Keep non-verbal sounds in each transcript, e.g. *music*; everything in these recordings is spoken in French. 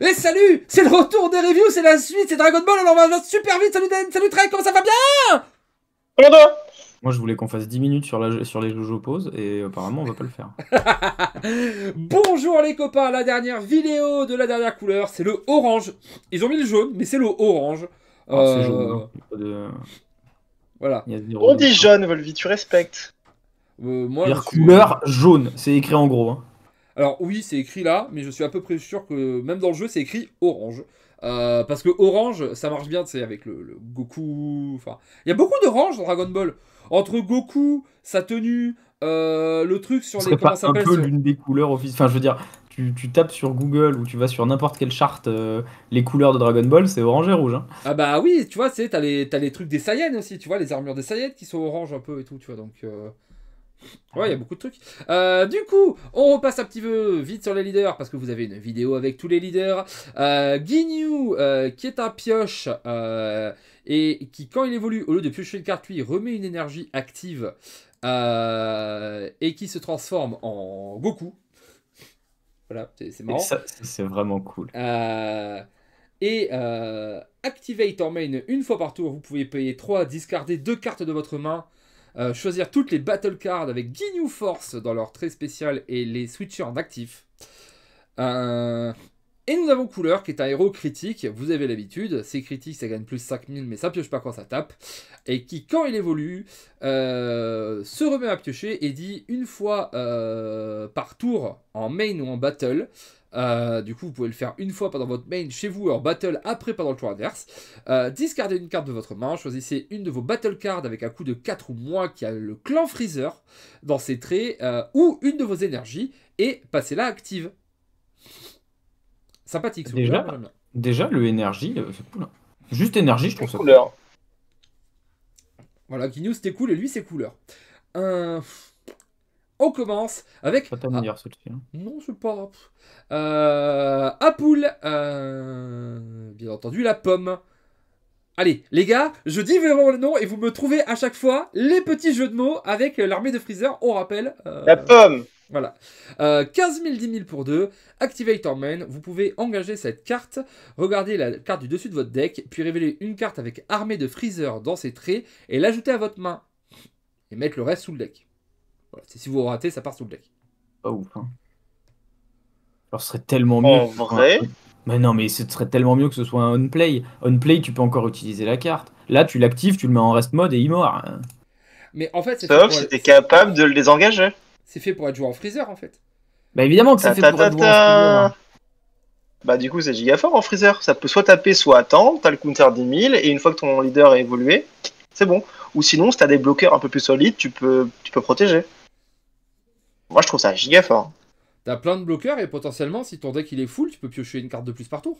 Et salut C'est le retour des reviews, c'est la suite, c'est Dragon Ball, alors on va super vite, salut Dan, salut Trey, comment ça va bien Moi, je voulais qu'on fasse 10 minutes sur, la, sur les Jojo pause et apparemment, on va pas le faire. *laughs* Bonjour les copains, la dernière vidéo de la dernière couleur, c'est le orange. Ils ont mis le jaune, mais c'est le orange. Ah, c'est Euh, jaune. hein. De- Voilà. On dit jaune, Volvi, tu respectes. Euh, moi, suis- couleur jaune, c'est écrit en gros. hein. Alors oui, c'est écrit là, mais je suis à peu près sûr que même dans le jeu, c'est écrit orange. Euh, parce que orange, ça marche bien, tu sais, avec le, le Goku. Enfin, il y a beaucoup d'orange dans Dragon Ball. Entre Goku, sa tenue, euh, le truc sur les pas un peu sur- l'une des couleurs officielles. Enfin, je veux dire, tu, tu tapes sur Google ou tu vas sur n'importe quelle charte euh, les couleurs de Dragon Ball, c'est orange et rouge. hein. Ah bah oui, tu vois, t'as les, t'as les trucs des Saiyans aussi, tu vois, les armures des Saiyans qui sont orange un peu et tout, tu vois, donc... Ouais, il y a beaucoup de trucs. Euh, du coup, on repasse un petit peu vite sur les leaders, parce que vous avez une vidéo avec tous les leaders. Euh, Ginyu, euh, qui est un pioche, euh, et qui, quand il évolue, au lieu de piocher une carte, lui, remet une énergie active, et qui se transforme en Goku. Voilà, c'est marrant. c'est vraiment cool. Et Activate en main une fois par tour, vous pouvez payer 3, discarder deux cartes de votre main, euh, choisir toutes les battle cards avec Ginyu Force dans leur trait spécial et les switcher en actif. Euh, et nous avons Couleur qui est un héros critique, vous avez l'habitude, c'est critique, ça gagne plus 5000 mais ça pioche pas quand ça tape, et qui quand il évolue euh, se remet à piocher et dit une fois par tour en main ou en battle, euh, du coup, vous pouvez le faire une fois pendant votre main chez vous et en battle après pendant le tour adverse. Euh, discardez une carte de votre main, choisissez une de vos battle cards avec un coût de 4 ou moins qui a le clan Freezer dans ses traits euh, ou une de vos énergies et passez-la active. Sympathique ce Déjà bien. Déjà, le énergie, euh, c'est cool. hein. Juste énergie, je trouve ça cool. Couleur. Voilà, Ginyu c'était cool et lui c'est couleur. Euh, On commence avec. Pas ta Ah, meilleure celle-ci. hein. Non, c'est pas. Euh, Apple, euh, bien entendu, la pomme. Allez, les gars, je dis vraiment le nom et vous me trouvez à chaque fois les petits jeux de mots avec l'armée de Freezer. On rappelle. euh, La pomme. voilà. Euh, 15 000, 10 000 pour deux. Activator Man. Vous pouvez engager cette carte. Regardez la carte du dessus de votre deck. Puis révéler une carte avec armée de Freezer dans ses traits. Et l'ajouter à votre main. Et mettre le reste sous le deck. Voilà. Si vous ratez, ça part sous le deck. Pas ouf. Hein. Alors, ce serait tellement mieux. En vrai un- Mais non, mais ce serait tellement mieux que ce soit un on-play. On-play, tu peux encore utiliser la carte. Là, tu l'actives, tu le mets en rest mode et il mord. hein. Mais en fait, c'est fait, Sauf pour si être- t'es capable de le désengager. c'est fait pour être joué en Freezer en fait. Bah évidemment que c'est fait ta pour ta être joué en freezer. Bah du coup c'est giga fort en freezer. Ça peut soit taper soit attendre. T'as le counter 10 000 et une fois que ton leader a évolué, c'est bon. Ou sinon si t'as des bloqueurs un peu plus solides, tu peux, tu peux protéger. Moi je trouve ça giga fort. T'as plein de bloqueurs et potentiellement, si ton deck il est full, tu peux piocher une carte de plus par tour.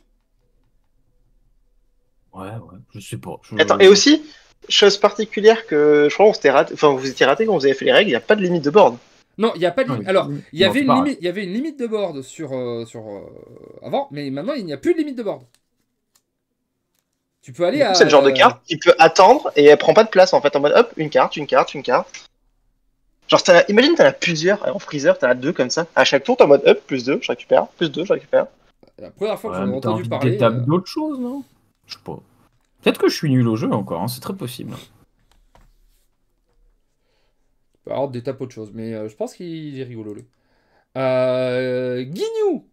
Ouais, ouais, je sais pas. je- Attends, et aussi, chose particulière que je crois qu'on s'était raté, enfin vous étiez raté quand vous avez fait les règles, il n'y a pas de limite de board. Non, il n'y a pas de limite. Alors, il y avait une limite, il y avait une limite de board sur, euh, sur euh, avant, mais maintenant il n'y a plus de limite de board. Tu peux aller à. C'est le genre de carte qui peut attendre et elle prend pas de place en fait en mode hop, une carte, une carte, une carte. Genre, t'en as- imagine, t'en as plusieurs en freezer, t'en as deux comme ça. À chaque tour, t'es en mode hop, plus deux, je récupère, plus deux, je récupère. La première fois que Ouais, j'en ai t'as entendu parler. d'étape euh, d'autres choses, non? Je sais pas. Peut-être que je suis nul au jeu encore, hein, c'est très possible. Alors, des tapes autre chose, mais euh, je pense qu'il est rigolo lui. Euh, Guignou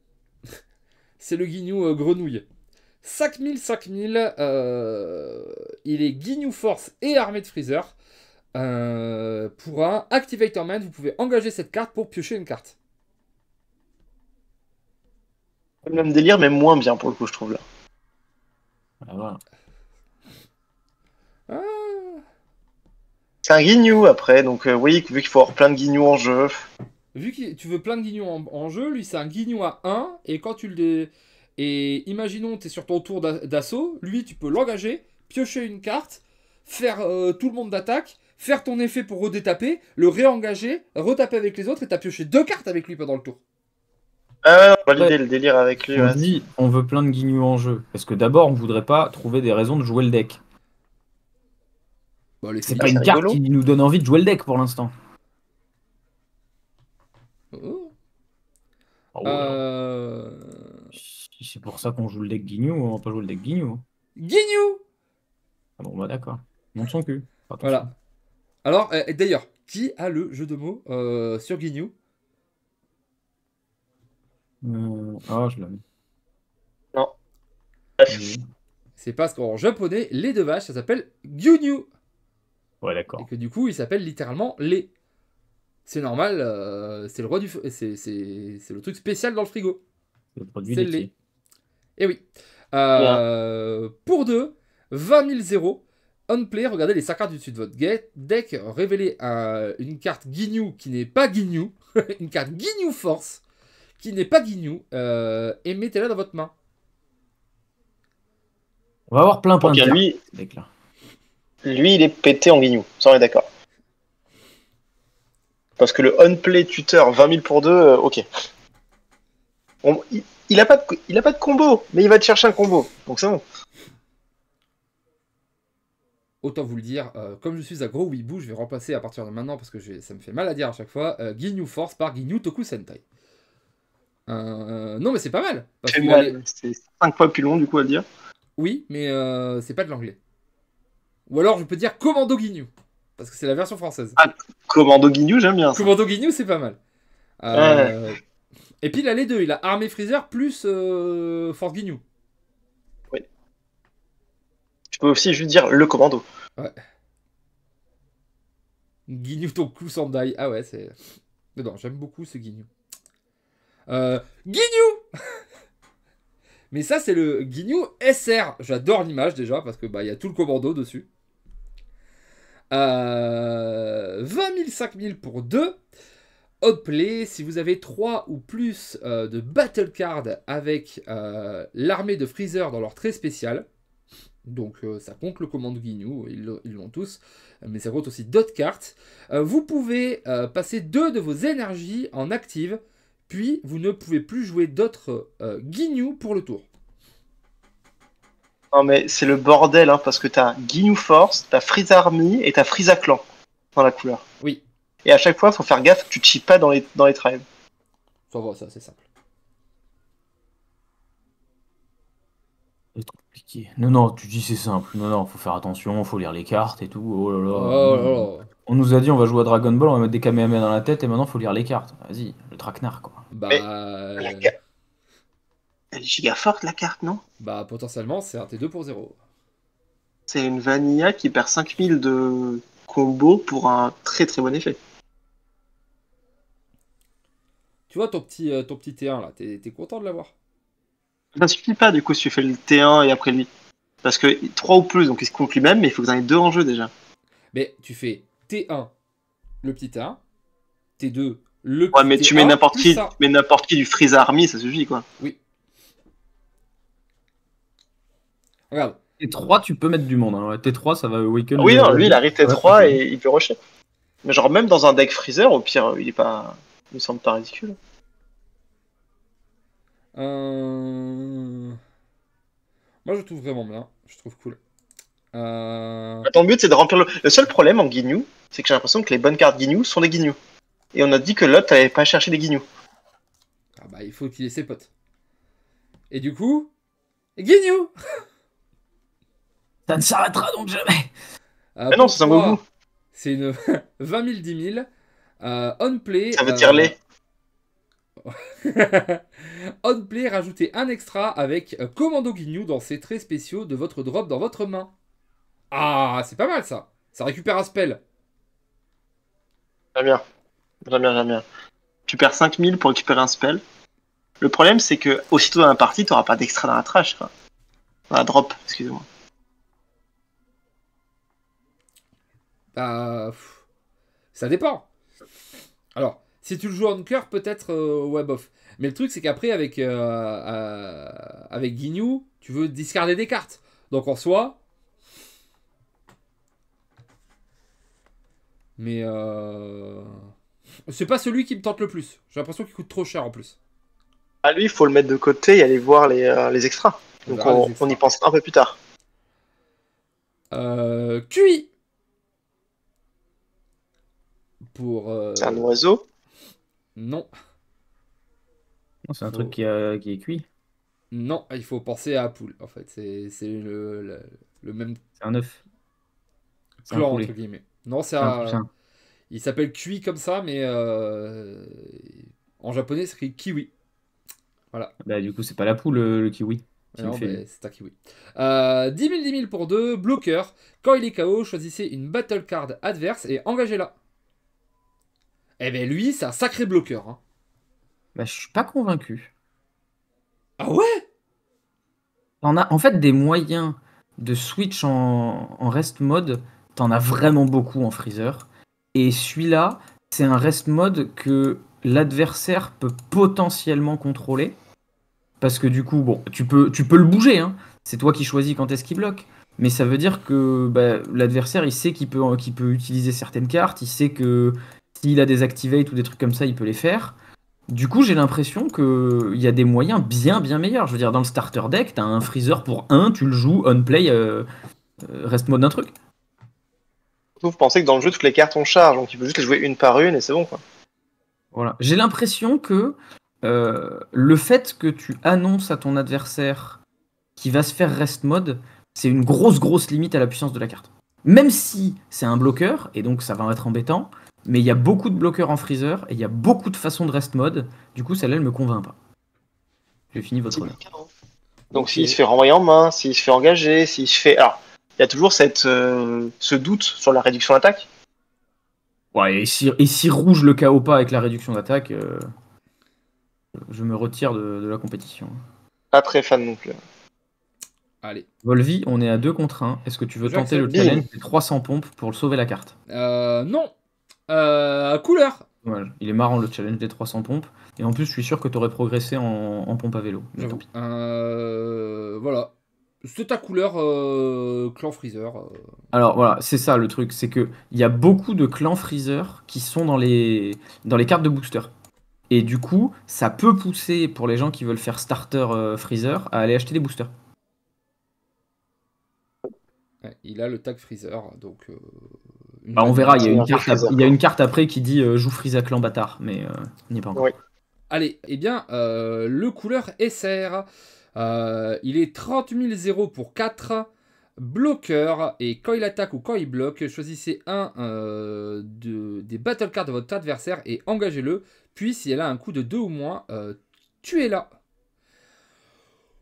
*laughs* C'est le Guignou euh, grenouille. 5000, 5000, euh, il est Guignou Force et armée de Freezer. Euh, pour un Activator Man, vous pouvez engager cette carte pour piocher une carte. Le même délire, mais moins bien pour le coup, je trouve là. Ah, voilà. Ah, C'est un guignou après, donc euh, oui, vu qu'il faut avoir plein de guignous en jeu. vu que tu veux plein de Guignous en, en jeu, lui c'est un Guignou à 1, et quand tu le... dé- Et imaginons tu es sur ton tour d'a- d'assaut, lui tu peux l'engager, piocher une carte, faire euh, tout le monde d'attaque, faire ton effet pour redétaper, le réengager, retaper avec les autres, et t'as pioché deux cartes avec lui pendant le tour. Ah ouais, valider le délire avec lui. On ouais. dit on veut plein de guignous en jeu. Parce que d'abord, on voudrait pas trouver des raisons de jouer le deck. Bon, C'est pas une carte rigolo. qui nous donne envie de jouer le deck pour l'instant. Oh. Oh, Euh, c'est pour ça qu'on joue le deck Guignou, on va pas jouer le deck Guignou. Guignou Ah bon, bah d'accord. Monte son cul. Attention. Voilà. Alors, euh, et d'ailleurs, qui a le jeu de mots euh, sur Guignou? Euh, Ah, je l'avais. Oui. C'est parce qu'en japonais, les deux vaches, ça s'appelle Gyunyu. Ouais, Et d'accord. que du coup, il s'appelle littéralement les. C'est normal, euh, c'est le roi du feu. C'est c'est- c'est le truc spécial dans le frigo. Le produit C'est laitier. les. Et oui. Euh, Pour deux, 20 000 zéros. On play, regardez les 5 cartes du dessus de votre deck. Révélez un- une carte Guignou qui n'est pas Guignou. *laughs* une carte Guignou Force qui n'est pas Guignou. euh, et mettez-la dans votre main. On va avoir plein plein Ok, de cartes, lui, lui, il est pété en guignou. Ça, on est d'accord. Parce que le on-play tuteur 20 000 pour 2, ok. On- il, il a pas de, il a pas de combo, mais il va te chercher un combo. Donc c'est bon. Autant vous le dire, euh, comme je suis un gros weeboo, je vais remplacer à partir de maintenant parce que ça me fait mal à dire à chaque fois euh, Ginyu Force par Ginyu Toku Sentai. Euh, non, mais c'est pas mal. C'est les- C'est 5 fois plus long, du coup, à le dire. Oui, mais euh, c'est pas de l'anglais. Ou alors je peux dire Commando Ginyu. Parce que c'est la version française. Commando guignou, j'aime bien ça. Commando Ginyu, c'est pas mal. Euh, Et puis il a les deux. Il a Armée Freezer plus euh, Force Ginyu. Tu peux aussi juste dire le commando. Ginyu Toku Sendai. Ah ouais, c'est. Non, j'aime beaucoup ce Ginyu. Euh, Ginyu *laughs* Mais ça, c'est le Ginyu SR. J'adore l'image déjà parce que bah il y a tout le commando dessus. Euh, 20 000, 5 000 pour 2. Outplay, si vous avez 3 ou plus euh, de battle cards avec euh, l'armée de Freezer dans leur trait spécial. Donc euh, ça compte le commando Ginyu, ils l'ont tous mais ça compte aussi d'autres cartes. Euh, vous pouvez euh, passer deux de vos énergies en active, puis vous ne pouvez plus jouer d'autres Ginyu pour le tour. Non, mais c'est le bordel, hein, parce que t'as Ginyu Force, t'as Freeze Army et t'as Freeza Clan dans la couleur. Oui, Et à chaque fois, faut faire gaffe que tu te chies pas dans les, dans les tribes. ça va, ça c'est simple. C'est trop compliqué. Non, non, tu dis c'est simple. Non, non, faut faire attention, faut lire les cartes et tout. Oh là là. Oh là là. On nous a dit on va jouer à Dragon Ball, on va mettre des Kamehameha dans la tête et maintenant faut lire les cartes. Vas-y, le traquenard quoi. Bah, Mais- euh, La ca- Elle est giga forte la carte, non? Bah potentiellement c'est un T2 pour 0. C'est une Vanilla qui perd 5000 de combo pour un très très bon effet. Tu vois ton petit, euh, ton petit T1 là, t'es content de l'avoir? Ça suffit pas du coup si tu fais le T1 et après lui. Parce que 3 ou plus, donc il se compte lui-même, mais il faut que vous en ayez deux en jeu déjà. Mais tu fais T1, le petit T1, T2, le petit Ouais, mais tu T1, mets n'importe qui, tu mets n'importe qui du Freeze Army, ça suffit quoi. Regarde, T3, tu peux mettre du monde. Hein. Ouais, T3, ça va awaken. oui, non, lui il arrive Ouais, T3 c'est- et il peut rusher. Mais genre même dans un deck Freezer, au pire, il est pas. Il me semble pas ridicule. Euh... Moi, je trouve vraiment bien. Je trouve cool. Euh... Ton but c'est de remplir le. Le seul problème en Ginyu, c'est que j'ai l'impression que les bonnes cartes Ginyu sont des Ginyu. Et on a dit que l'autre t'avais pas cherché des Ginyu. Ah bah, il faut qu'il ait ses potes. Et du coup... Guignou Ça ne s'arrêtera donc jamais. Euh, Mais non, c'est un trois, goût. C'est une 20 000, 10 000. Euh, on play... Ça veut euh, dire les. *laughs* on play, rajoutez un extra avec euh, Commando Guignou dans ses traits spéciaux de votre drop dans votre main. Ah, c'est pas mal ça. Ça récupère un spell. J'aime bien. J'aime bien, j'aime bien. Tu perds 5000 pour récupérer un spell. Le problème, c'est que aussitôt dans la partie, t'auras pas d'extra dans la trash, quoi. Dans la drop, excusez-moi. Bah, ça dépend. Alors, si tu le joues en cœur, peut-être euh, ouais bof. Mais le truc, c'est qu'après, avec, euh, euh, avec Guignou, tu veux discarder des cartes. Donc en soi. Mais euh... c'est pas celui qui me tente le plus. J'ai l'impression qu'il coûte trop cher en plus. Ah, lui, il faut le mettre de côté et aller voir les, euh, les extras. On Donc on, les extras. on y pense un peu plus tard. Euh, QI. Pour. euh, C'est un oiseau. Non. Non, C'est un truc qui, a- qui est cuit. Non, il faut penser à Pool, en fait. C'est c'est le, le, le même C'est un œuf. Clan, entre guillemets. Non, c'est un un... Il s'appelle Kui comme ça, mais euh, en japonais, c'est écrit Kiwi. Bah, du coup, c'est pas la poule, le, le kiwi. Non, mais c'est un Kiwi. Euh, 10 000, 10 000 pour deux. Bloqueur. Quand il est KO, choisissez une battle card adverse et engagez-la. Eh ben lui, c'est un sacré bloqueur. hein. Bah, je suis pas convaincu. Ah ouais? T'en as, en fait, des moyens de switch en, en rest mode, t'en as vraiment beaucoup en freezer. Et celui-là, c'est un rest mode que l'adversaire peut potentiellement contrôler. Parce que du coup, bon, tu peux, tu peux le bouger, hein. c'est toi qui choisis quand est-ce qu'il bloque. Mais ça veut dire que bah, l'adversaire, il sait qu'il peut, qu'il peut utiliser certaines cartes, il sait que s'il a des activates ou des trucs comme ça, il peut les faire. Du coup, j'ai l'impression qu'il y a des moyens bien bien meilleurs. Je veux dire, dans le starter deck, t'as un freezer pour 1, tu le joues, on play, euh, euh, reste mode d'un truc. Vous pensez que dans le jeu, toutes les cartes ont charge, donc il faut juste les jouer une par une et c'est bon quoi. Voilà. J'ai l'impression que euh, le fait que tu annonces à ton adversaire qu'il va se faire rest mode, c'est une grosse grosse limite à la puissance de la carte. Même si c'est un bloqueur, et donc ça va être embêtant, mais il y a beaucoup de bloqueurs en freezer, et il y a beaucoup de façons de rest mode, du coup celle-là elle me convainc pas. J'ai fini votre honneur. Donc s'il se fait renvoyer en main, s'il se fait engager, s'il se fait. Alors, il y a toujours cette, euh, ce doute sur la réduction d'attaque. Ouais, et si, et si rouge le KO pas avec la réduction d'attaque, euh, je me retire de, de la compétition. Pas très fan non plus. Allez. Volvi, on est à 2 contre 1. Est-ce que tu veux tenter le challenge des 300 pompes pour sauver la carte? Euh, non. Euh, couleur. Il est marrant le challenge des 300 pompes. Et en plus, je suis sûr que tu aurais progressé en, en pompe à vélo. Mais tant J'avoue. pis. Euh, voilà. C'est ta couleur euh, clan freezer. euh. Alors voilà, c'est ça le truc. C'est que il y a beaucoup de clans freezer qui sont dans les, dans les cartes de booster. Et du coup, ça peut pousser pour les gens qui veulent faire starter freezer à aller acheter des boosters. Ouais, il a le tag freezer, donc. Bah, on verra, il y, a une carte, Freezer, ap- il y a une carte après qui dit euh, joue Freeza clan bâtard, mais euh, il n'y est pas encore. Allez, eh bien, euh, le couleur SR, euh, il est 30 000 0 pour 4 bloqueurs, et quand il attaque ou quand il bloque, choisissez un euh, de, des battle cards de votre adversaire et engagez-le, puis si elle a un coup de 2 ou moins, euh, tuez-la.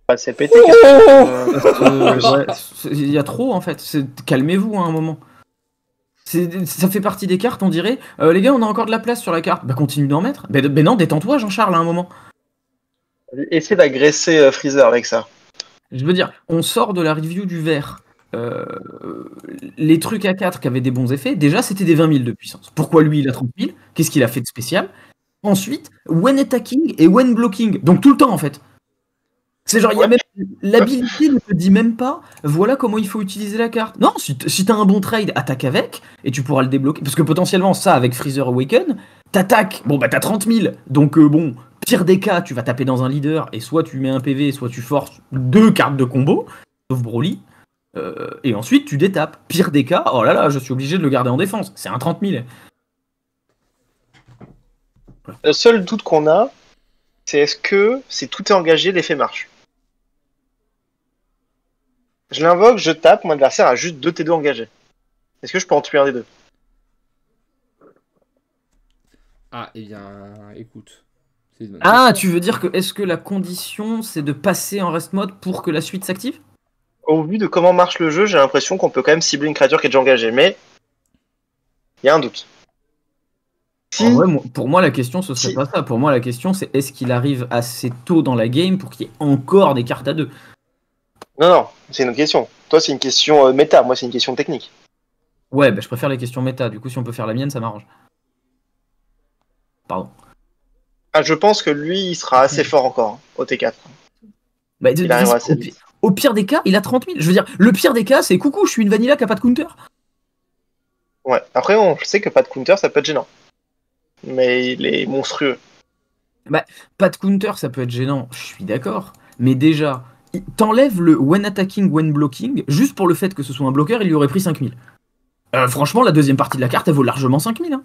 Bah, c'est pété. Euh, c'est- il y a trop en fait. Calmez-vous hein, un moment. Ça fait partie des cartes, on dirait. Euh, les gars, on a encore de la place sur la carte. Bah continue d'en mettre. Mais non, détends-toi, Jean-Charles, à un moment. Essaye d'agresser euh, Freezer avec ça. Je veux dire, on sort de la review du vert. Euh, les trucs à 4 qui avaient des bons effets, déjà c'était des 20 000 de puissance. Pourquoi lui il a 30 000 Qu'est-ce qu'il a fait de spécial? Ensuite, when attacking et when blocking. Donc tout le temps en fait. C'est genre, il y a même l'habilité ne te dit même pas, voilà comment il faut utiliser la carte. Non, si, t'as un bon trade, attaque avec et tu pourras le débloquer. Parce que potentiellement, ça avec Freezer Awaken, t'attaques, bon bah t'as 30 000. Donc euh, bon, pire des cas, tu vas taper dans un leader et soit tu mets un PV, soit tu forces deux cartes de combo, sauf Broly. Euh, et ensuite tu détapes. Pire des cas, oh là là, je suis obligé de le garder en défense. C'est un 30 000. Le seul doute qu'on a, c'est est-ce que si tout est engagé, l'effet marche? Je l'invoque, je tape, mon adversaire a juste deux T2 engagés. Est-ce que je peux en tuer un des deux? Ah, eh bien, écoute. Ah, tu veux dire que est-ce que la condition c'est de passer en rest mode pour que la suite s'active? Au vu de comment marche le jeu, j'ai l'impression qu'on peut quand même cibler une créature qui est déjà engagée, mais il y a un doute. Si, En vrai, moi- pour moi, la question, ce serait Si. pas ça. Pour moi, la question, c'est est-ce qu'il arrive assez tôt dans la game pour qu'il y ait encore des cartes à deux? Non, non, c'est une autre question. Toi, c'est une question euh, méta, moi, c'est une question technique. Ouais, bah, je préfère les questions méta. Du coup, si on peut faire la mienne, ça m'arrange. Pardon. Ah, je pense que lui, il sera assez fort encore hein, au T4. Bah, de- Il arrivera assez vite. au pire des cas, il a 30 000. Je veux dire, le pire des cas, c'est coucou, je suis une vanilla qui a pas de counter. Ouais. Après, on sait que pas de counter, ça peut être gênant. Mais il est monstrueux. Pas de counter, ça peut être gênant. Je suis d'accord. Mais déjà, t'enlèves le when attacking, when blocking, juste pour le fait que ce soit un bloqueur, il lui aurait pris 5000. Euh, franchement, la deuxième partie de la carte, elle vaut largement 5000. Hein.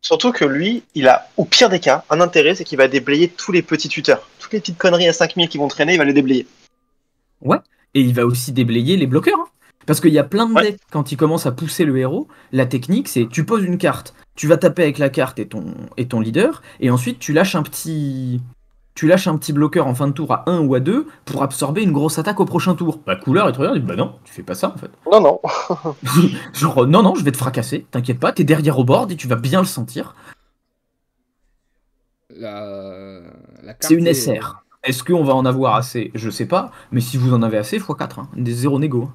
Surtout que lui, il a, au pire des cas, un intérêt, c'est qu'il va déblayer tous les petits tuteurs. Toutes les petites conneries à 5000 qui vont traîner, il va les déblayer. Et il va aussi déblayer les bloqueurs. hein. Parce qu'il y a plein de Ouais. decks, quand il commence à pousser le héros, la technique c'est tu poses une carte, tu vas taper avec la carte et ton, et ton leader, et ensuite tu lâches un petit. Tu lâches un petit bloqueur en fin de tour à 1 ou à 2 pour absorber une grosse attaque au prochain tour. Bah couleur, il te regarde, bah non, tu fais pas ça en fait. Non, non. *laughs* Genre non non, je vais te fracasser, t'inquiète pas, t'es derrière au board et tu vas bien le sentir. La, la carte C'est une est- SR. Est-ce qu'on va en avoir assez? Je sais pas, mais si vous en avez assez, x4, hein. des 0 négo.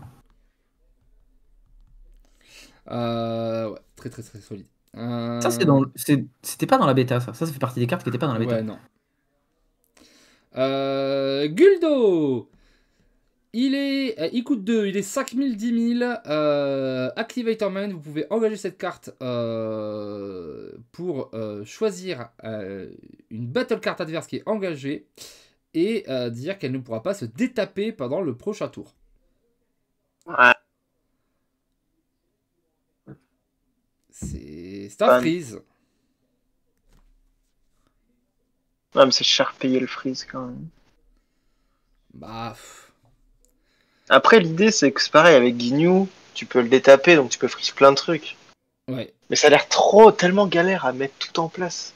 Euh, ouais, très très très solide. Euh, Ça, c'est dans. c'est- C'était pas dans la bêta, ça. Ça, ça fait partie des cartes qui étaient pas dans la bêta. Ouais, non. Euh, Guldo il, est, euh, il coûte 2, il est 5000, 10 000. Euh, Activator Man, vous pouvez engager cette carte euh, pour choisir une battle card adverse qui est engagée et dire qu'elle ne pourra pas se détaper pendant le prochain tour. Ouais. C'est un freeze. Ouais, mais c'est cher payé le freeze quand même. Bah, Après, l'idée, c'est que c'est pareil avec Guignou, tu peux le détaper, donc tu peux freeze plein de trucs. ouais. Mais ça a l'air trop, tellement galère à mettre tout en place.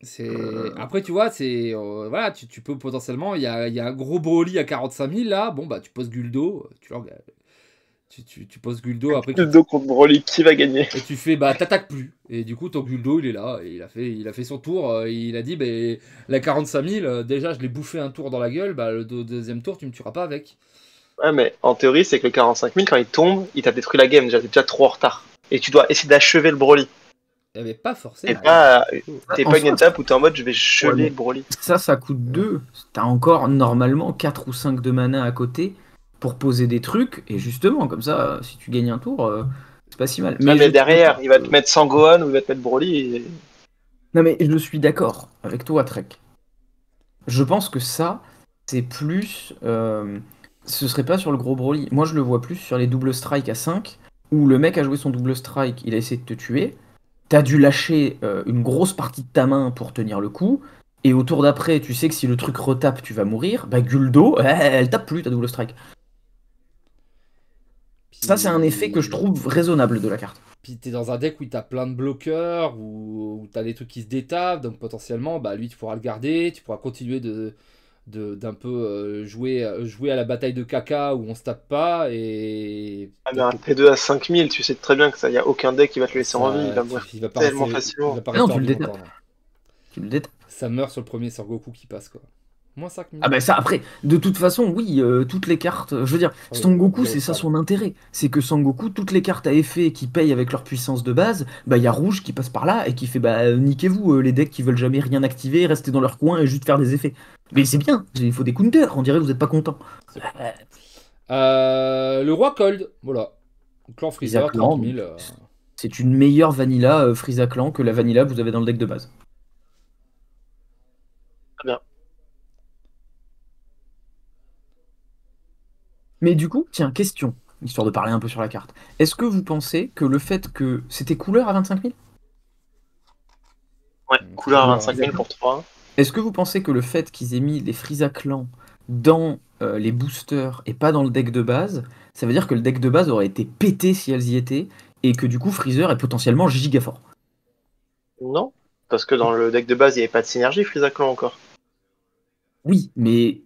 C'est... Euh. Après, tu vois, c'est. euh, voilà, tu, tu peux potentiellement. Il y a, y a un gros Broly à 45 000 là. Bon, bah, tu poses Guldo. Tu, leur- tu, tu, tu poses Guldo après. Le dos contre Broly, qui va gagner Et tu fais, bah, t'attaques plus. Et du coup, ton Guldo, il est là. Et il a fait, il a fait son tour. euh, Il a dit, bah, la 45 000, euh, déjà, je l'ai bouffé un tour dans la gueule. Bah, le deux- deuxième tour, tu me tueras pas avec. Ouais, mais en théorie, c'est que le 45 000, quand il tombe, il t'a détruit la game, déjà, t'es déjà trop en retard. Et tu dois essayer d'achever le Broly. Il n'y avait pas T'es forcément. pas, t'es En pas une étape où t'es en mode je vais geler Ouais, mais- le Broly. Ça, ça coûte 2. T'as encore normalement 4 ou 5 de mana à côté pour poser des trucs. Et justement, comme ça, si tu gagnes un tour, euh, c'est pas si mal. Mais, je- derrière, il va te mettre Sangohan ou il va te mettre Broly. Et... Non, mais je suis d'accord avec toi, Trek. Je pense que ça, c'est plus. euh, ce serait pas sur le gros Broly. Moi, je le vois plus sur les double strike à 5, où le mec a joué son double strike, il a essayé de te tuer. T'as dû lâcher euh, une grosse partie de ta main pour tenir le coup. Et au tour d'après, tu sais que si le truc retape, tu vas mourir. Bah, Guldo, *laughs* elle, elle tape plus ta double strike. Ça, c'est un effet que je trouve raisonnable de la carte. Puis t'es dans un deck où t'as plein de bloqueurs, où, où t'as des trucs qui se détapent, donc potentiellement, bah lui tu pourras le garder, tu pourras continuer de de- d'un peu euh, jouer, euh, jouer à la bataille de caca où on se tape pas et Ah, mais un T2 à 5000, tu sais très bien que ça, y a aucun deck qui va te laisser en ça- vie. Il va mourir. il va pas tellement rester- facilement. non, tu le détapes. Tu le. Ça meurt sur le premier Sorgoku qui passe quoi. Moins 5 minutes. Ah bah ça après, de toute façon, oui, euh, toutes les cartes, je veux dire, Oui, Sangoku oui, c'est ça ça. son intérêt, c'est que Sangoku, toutes les cartes à effet qui payent avec leur puissance de base, bah il y a Rouge qui passe par là et qui fait bah euh, niquez-vous euh, les decks qui veulent jamais rien activer, rester dans leur coin et juste faire des effets. Mais c'est bien, il faut des counters, on dirait que vous êtes pas content. Euh, le roi Cold, voilà. Clan Freezer, Freezer Clan, 30 000. C'est une meilleure vanilla euh, Frieza Clan que la vanilla que vous avez dans le deck de base. Très bien. Mais du coup, tiens, question, histoire de parler un peu sur la carte. Est-ce que vous pensez que le fait que c'était couleur à 25 000 Ouais, couleur à couleur, 25 000 pour 3. Est-ce que vous pensez que le fait qu'ils aient mis les Frieza Clan dans euh, les boosters et pas dans le deck de base, ça veut dire que le deck de base aurait été pété si elles y étaient et que du coup Freezer est potentiellement giga fort Non, parce que dans le deck de base, il n'y avait pas de synergie Frieza Clan encore. Oui, mais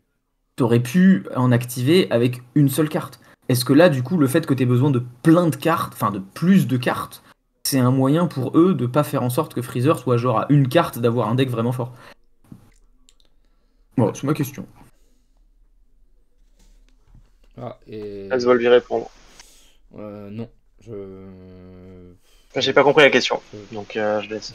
t'aurais pu en activer avec une seule carte. Est-ce que là, du coup, le fait que t'aies besoin de plein de cartes, enfin de plus de cartes, c'est un moyen pour eux de pas faire en sorte que Freezer soit genre à une carte d'avoir un deck vraiment fort? Bon, c'est ma question. Ah, et... Elles veulent lui répondre. Euh, non. Je... J'ai pas compris la question, donc euh, je laisse.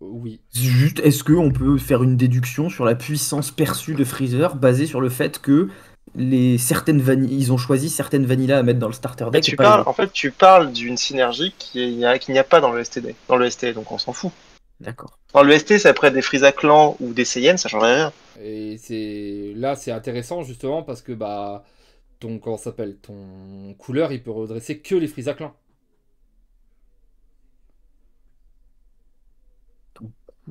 Oui. Juste, est-ce qu'on peut faire une déduction sur la puissance perçue de Freezer basée sur le fait que les certaines vanilles, ils ont choisi certaines vanillas à mettre dans le starter deck tu parles, en fait, tu parles d'une synergie qui n'y a, qu'il n'y a pas dans le STD, dans le ST, donc on s'en fout. D'accord. Dans le ST, c'est après des Frieza Clan ou des Saiyan, ça changerait rien. Et c'est là, c'est intéressant justement parce que bah ton comment s'appelle ton couleur, il peut redresser que les Frieza Clan.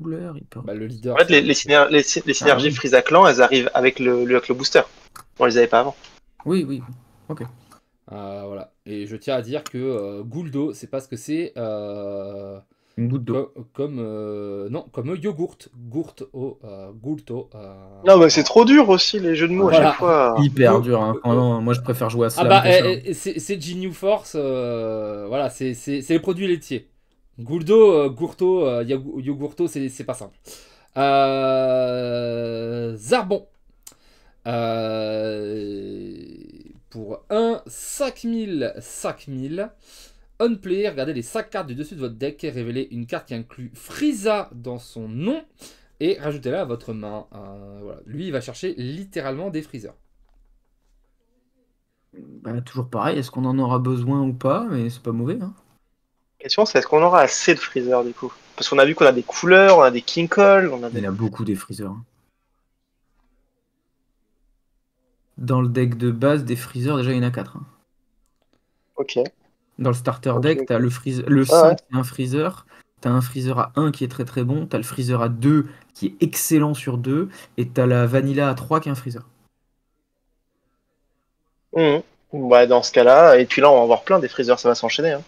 Couleur, il peut. Bah, le leader. En fait, les, c'est- les, syner- les, sy- les synergies oui. Frieza Clan, elles arrivent avec le, le, avec le booster. On les avait pas avant. Oui, oui. Euh, voilà. Et je tiens à dire que euh, Gouldo, c'est pas ce que c'est. euh, Une goutte d'eau. co- comme euh, non, comme yogourt, gourt au euh, goulto. euh, Non, mais c'est trop dur aussi, les jeux de mots à chaque fois. Hyper Go- dur. Hein. Oh non, moi, je préfère jouer à Ah Slam. bah ça. eh, eh, c'est G-New Force, euh, voilà, c'est les produits laitiers. Gouldo, euh, Gourto, euh, Yogurto, c'est pas simple. Euh, Zarbon. Pour 1, 5000, 5000. On play, regardez les 5 cartes du dessus de votre deck et révélez une carte qui inclut Frieza dans son nom et rajoutez-la à votre main. Lui, il va chercher littéralement des Freezers. Bah, toujours pareil, est-ce qu'on en aura besoin ou pas? Mais c'est pas mauvais. Hein. La question, c'est est-ce qu'on aura assez de Freezer du coup? Parce qu'on a vu qu'on a des couleurs, on a des King Call, on a Il des. y en a beaucoup des freezers. hein. Dans le deck de base des freezers, déjà il y en a 4. Ok. Dans le starter deck, t'as le, freeze- le Ah 5 c'est un freezer, t'as un freezer à 1 qui est très très bon, t'as le freezer à 2 qui est excellent sur 2, et t'as la vanilla à 3 qui est un freezer. Mhm. Ouais, dans ce cas-là, et puis là, on va en avoir plein des Freezer, ça va s'enchaîner. Hein.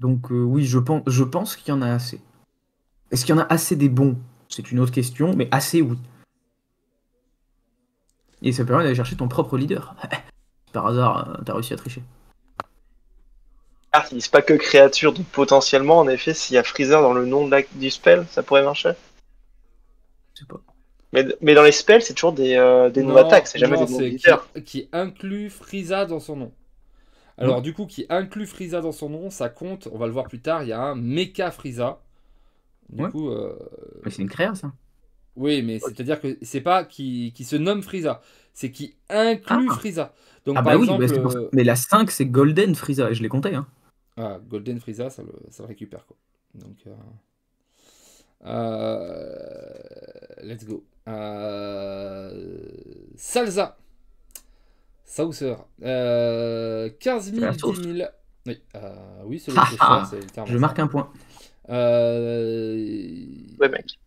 Donc euh, oui, je pense, je pense qu'il y en a assez. Est-ce qu'il y en a assez des bons? C'est une autre question, mais assez oui. Et ça permet d'aller chercher ton propre leader. *laughs* Par hasard, euh, t'as réussi à tricher. Ah, ils disent pas que créature, donc potentiellement, en effet, s'il y a Freezer dans le nom de la- du spell, ça pourrait marcher? Je sais pas. Mais, mais dans les spells, c'est toujours des, euh, des Non, noms attaques, c'est jamais non, des noms qui, qui inclut Frieza dans son nom. Alors du coup, qui inclut Frieza dans son nom, ça compte, on va le voir plus tard, il y a un Mecha Frieza. Du Ouais. coup, euh, Mais c'est une créa ça. oui, mais c'est-à-dire que c'est pas qui, qui se nomme Frieza, c'est qui inclut Ah. Frieza. Donc Ah par bah oui, exemple, bah, pour ça. euh, mais la 5 c'est Golden Frieza, et je l'ai compté. Hein. ah, Golden Frieza, ça le, ça le récupère quoi. Donc, euh, euh, let's go. Euh, Salsa. Saucer. Euh, 15 C'est 000, la 10 sauce. 000. Oui, euh, oui c'est c'est Je ça. marque un point. Euh, Ouais, mec.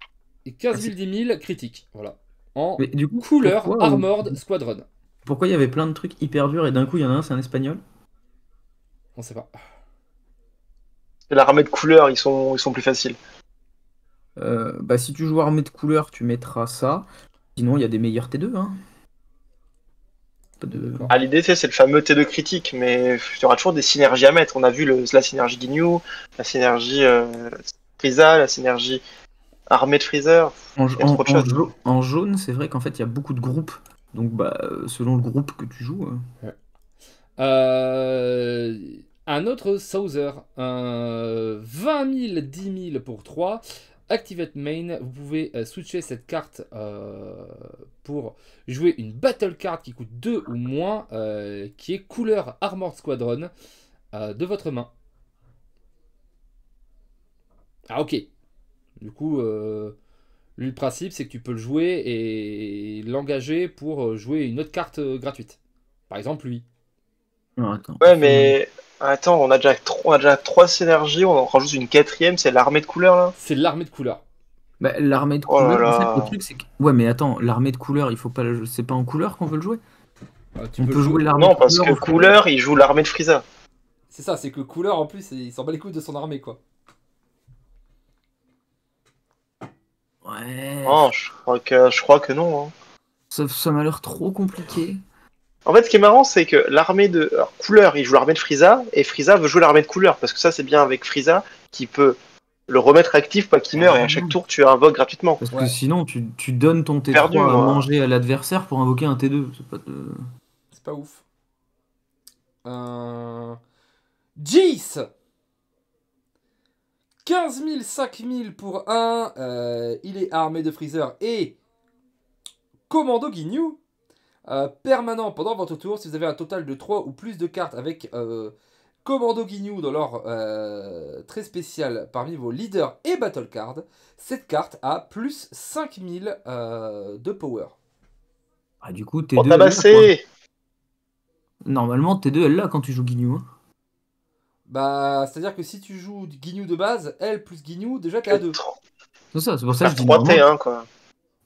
et 15 000, 10 000 critiques. Voilà. En Mais du coup, couleur pourquoi, Armored Squadron. Pourquoi il y avait plein de trucs hyper durs et d'un coup il y en a un, c'est un espagnol? On sait pas. L'armée de couleurs, ils sont, ils sont plus faciles. Euh, Bah si tu joues armée de couleur, tu mettras ça. Sinon il y a des meilleurs T2. Hein. De... Ah, l'idée, c'est le fameux T2 critique, mais il y aura toujours des synergies à mettre. On a vu le, la synergie Ginyu, la synergie euh, Frieza, la synergie armée de Freezer. En, jaune, c'est vrai qu'en fait il y a beaucoup de groupes. Donc bah selon le groupe que tu joues. euh, Euh, un autre Saucer, un 20 000, 10 000 pour 3. Activate Main, vous pouvez euh, switcher cette carte euh, pour jouer une battle card qui coûte 2 ou moins, euh, qui est couleur Armored Squadron de votre main. Ah ok. Du coup, le principe c'est que tu peux le jouer et l'engager pour jouer une autre carte gratuite. Par exemple lui. Attends. Ouais, mais attends, on a déjà, on a déjà trois synergies, on en rajoute une quatrième, c'est l'armée de couleurs là. C'est l'armée de couleur. Bah, l'armée de Oh là couleur, en là. fait, le truc c'est que. Ouais mais attends, l'armée de couleur, il faut pas le... C'est pas en couleur qu'on veut le jouer? Euh, tu On peux peut jouer l'armée Non, de parce couleur que en couleur. couleur, il joue l'armée de Frieza. C'est ça, c'est que couleur en plus, il s'en bat les couilles de son armée quoi. Ouais. Non, je crois que, je crois que non. hein. Ça, ça m'a l'air trop compliqué. En fait, ce qui est marrant, c'est que l'armée de alors, couleur, il joue l'armée de Frieza, et Frieza veut jouer l'armée de couleur, parce que ça, c'est bien avec Frieza qui peut le remettre actif, pas qu'il meure, et à chaque tour, tu invoques gratuitement. Parce Ouais. que sinon, tu, tu donnes ton T3 Perdu, à manger à l'adversaire pour invoquer un T2. C'est pas de... C'est pas ouf. Euh... Jace 15 000, 5 000 pour un. euh, il est armé de Freezer et Commando Ginyu. Euh, permanent pendant votre tour, si vous avez un total de 3 ou plus de cartes avec euh, Commando Ginyu dans l'ordre euh, très spécial parmi vos leaders et battle cards, cette carte a plus 5000 euh, de power. Ah, du coup, T2. Pour elle l'a, tabasser quoi. Normalement, T2, elle l'a quand tu joues Guignou. hein. Bah, c'est-à-dire que si tu joues Ginyu de base, elle plus Ginyu, déjà t'es à 2. C'est ça, c'est pour ça que je dis 3 normalement- T1 quoi.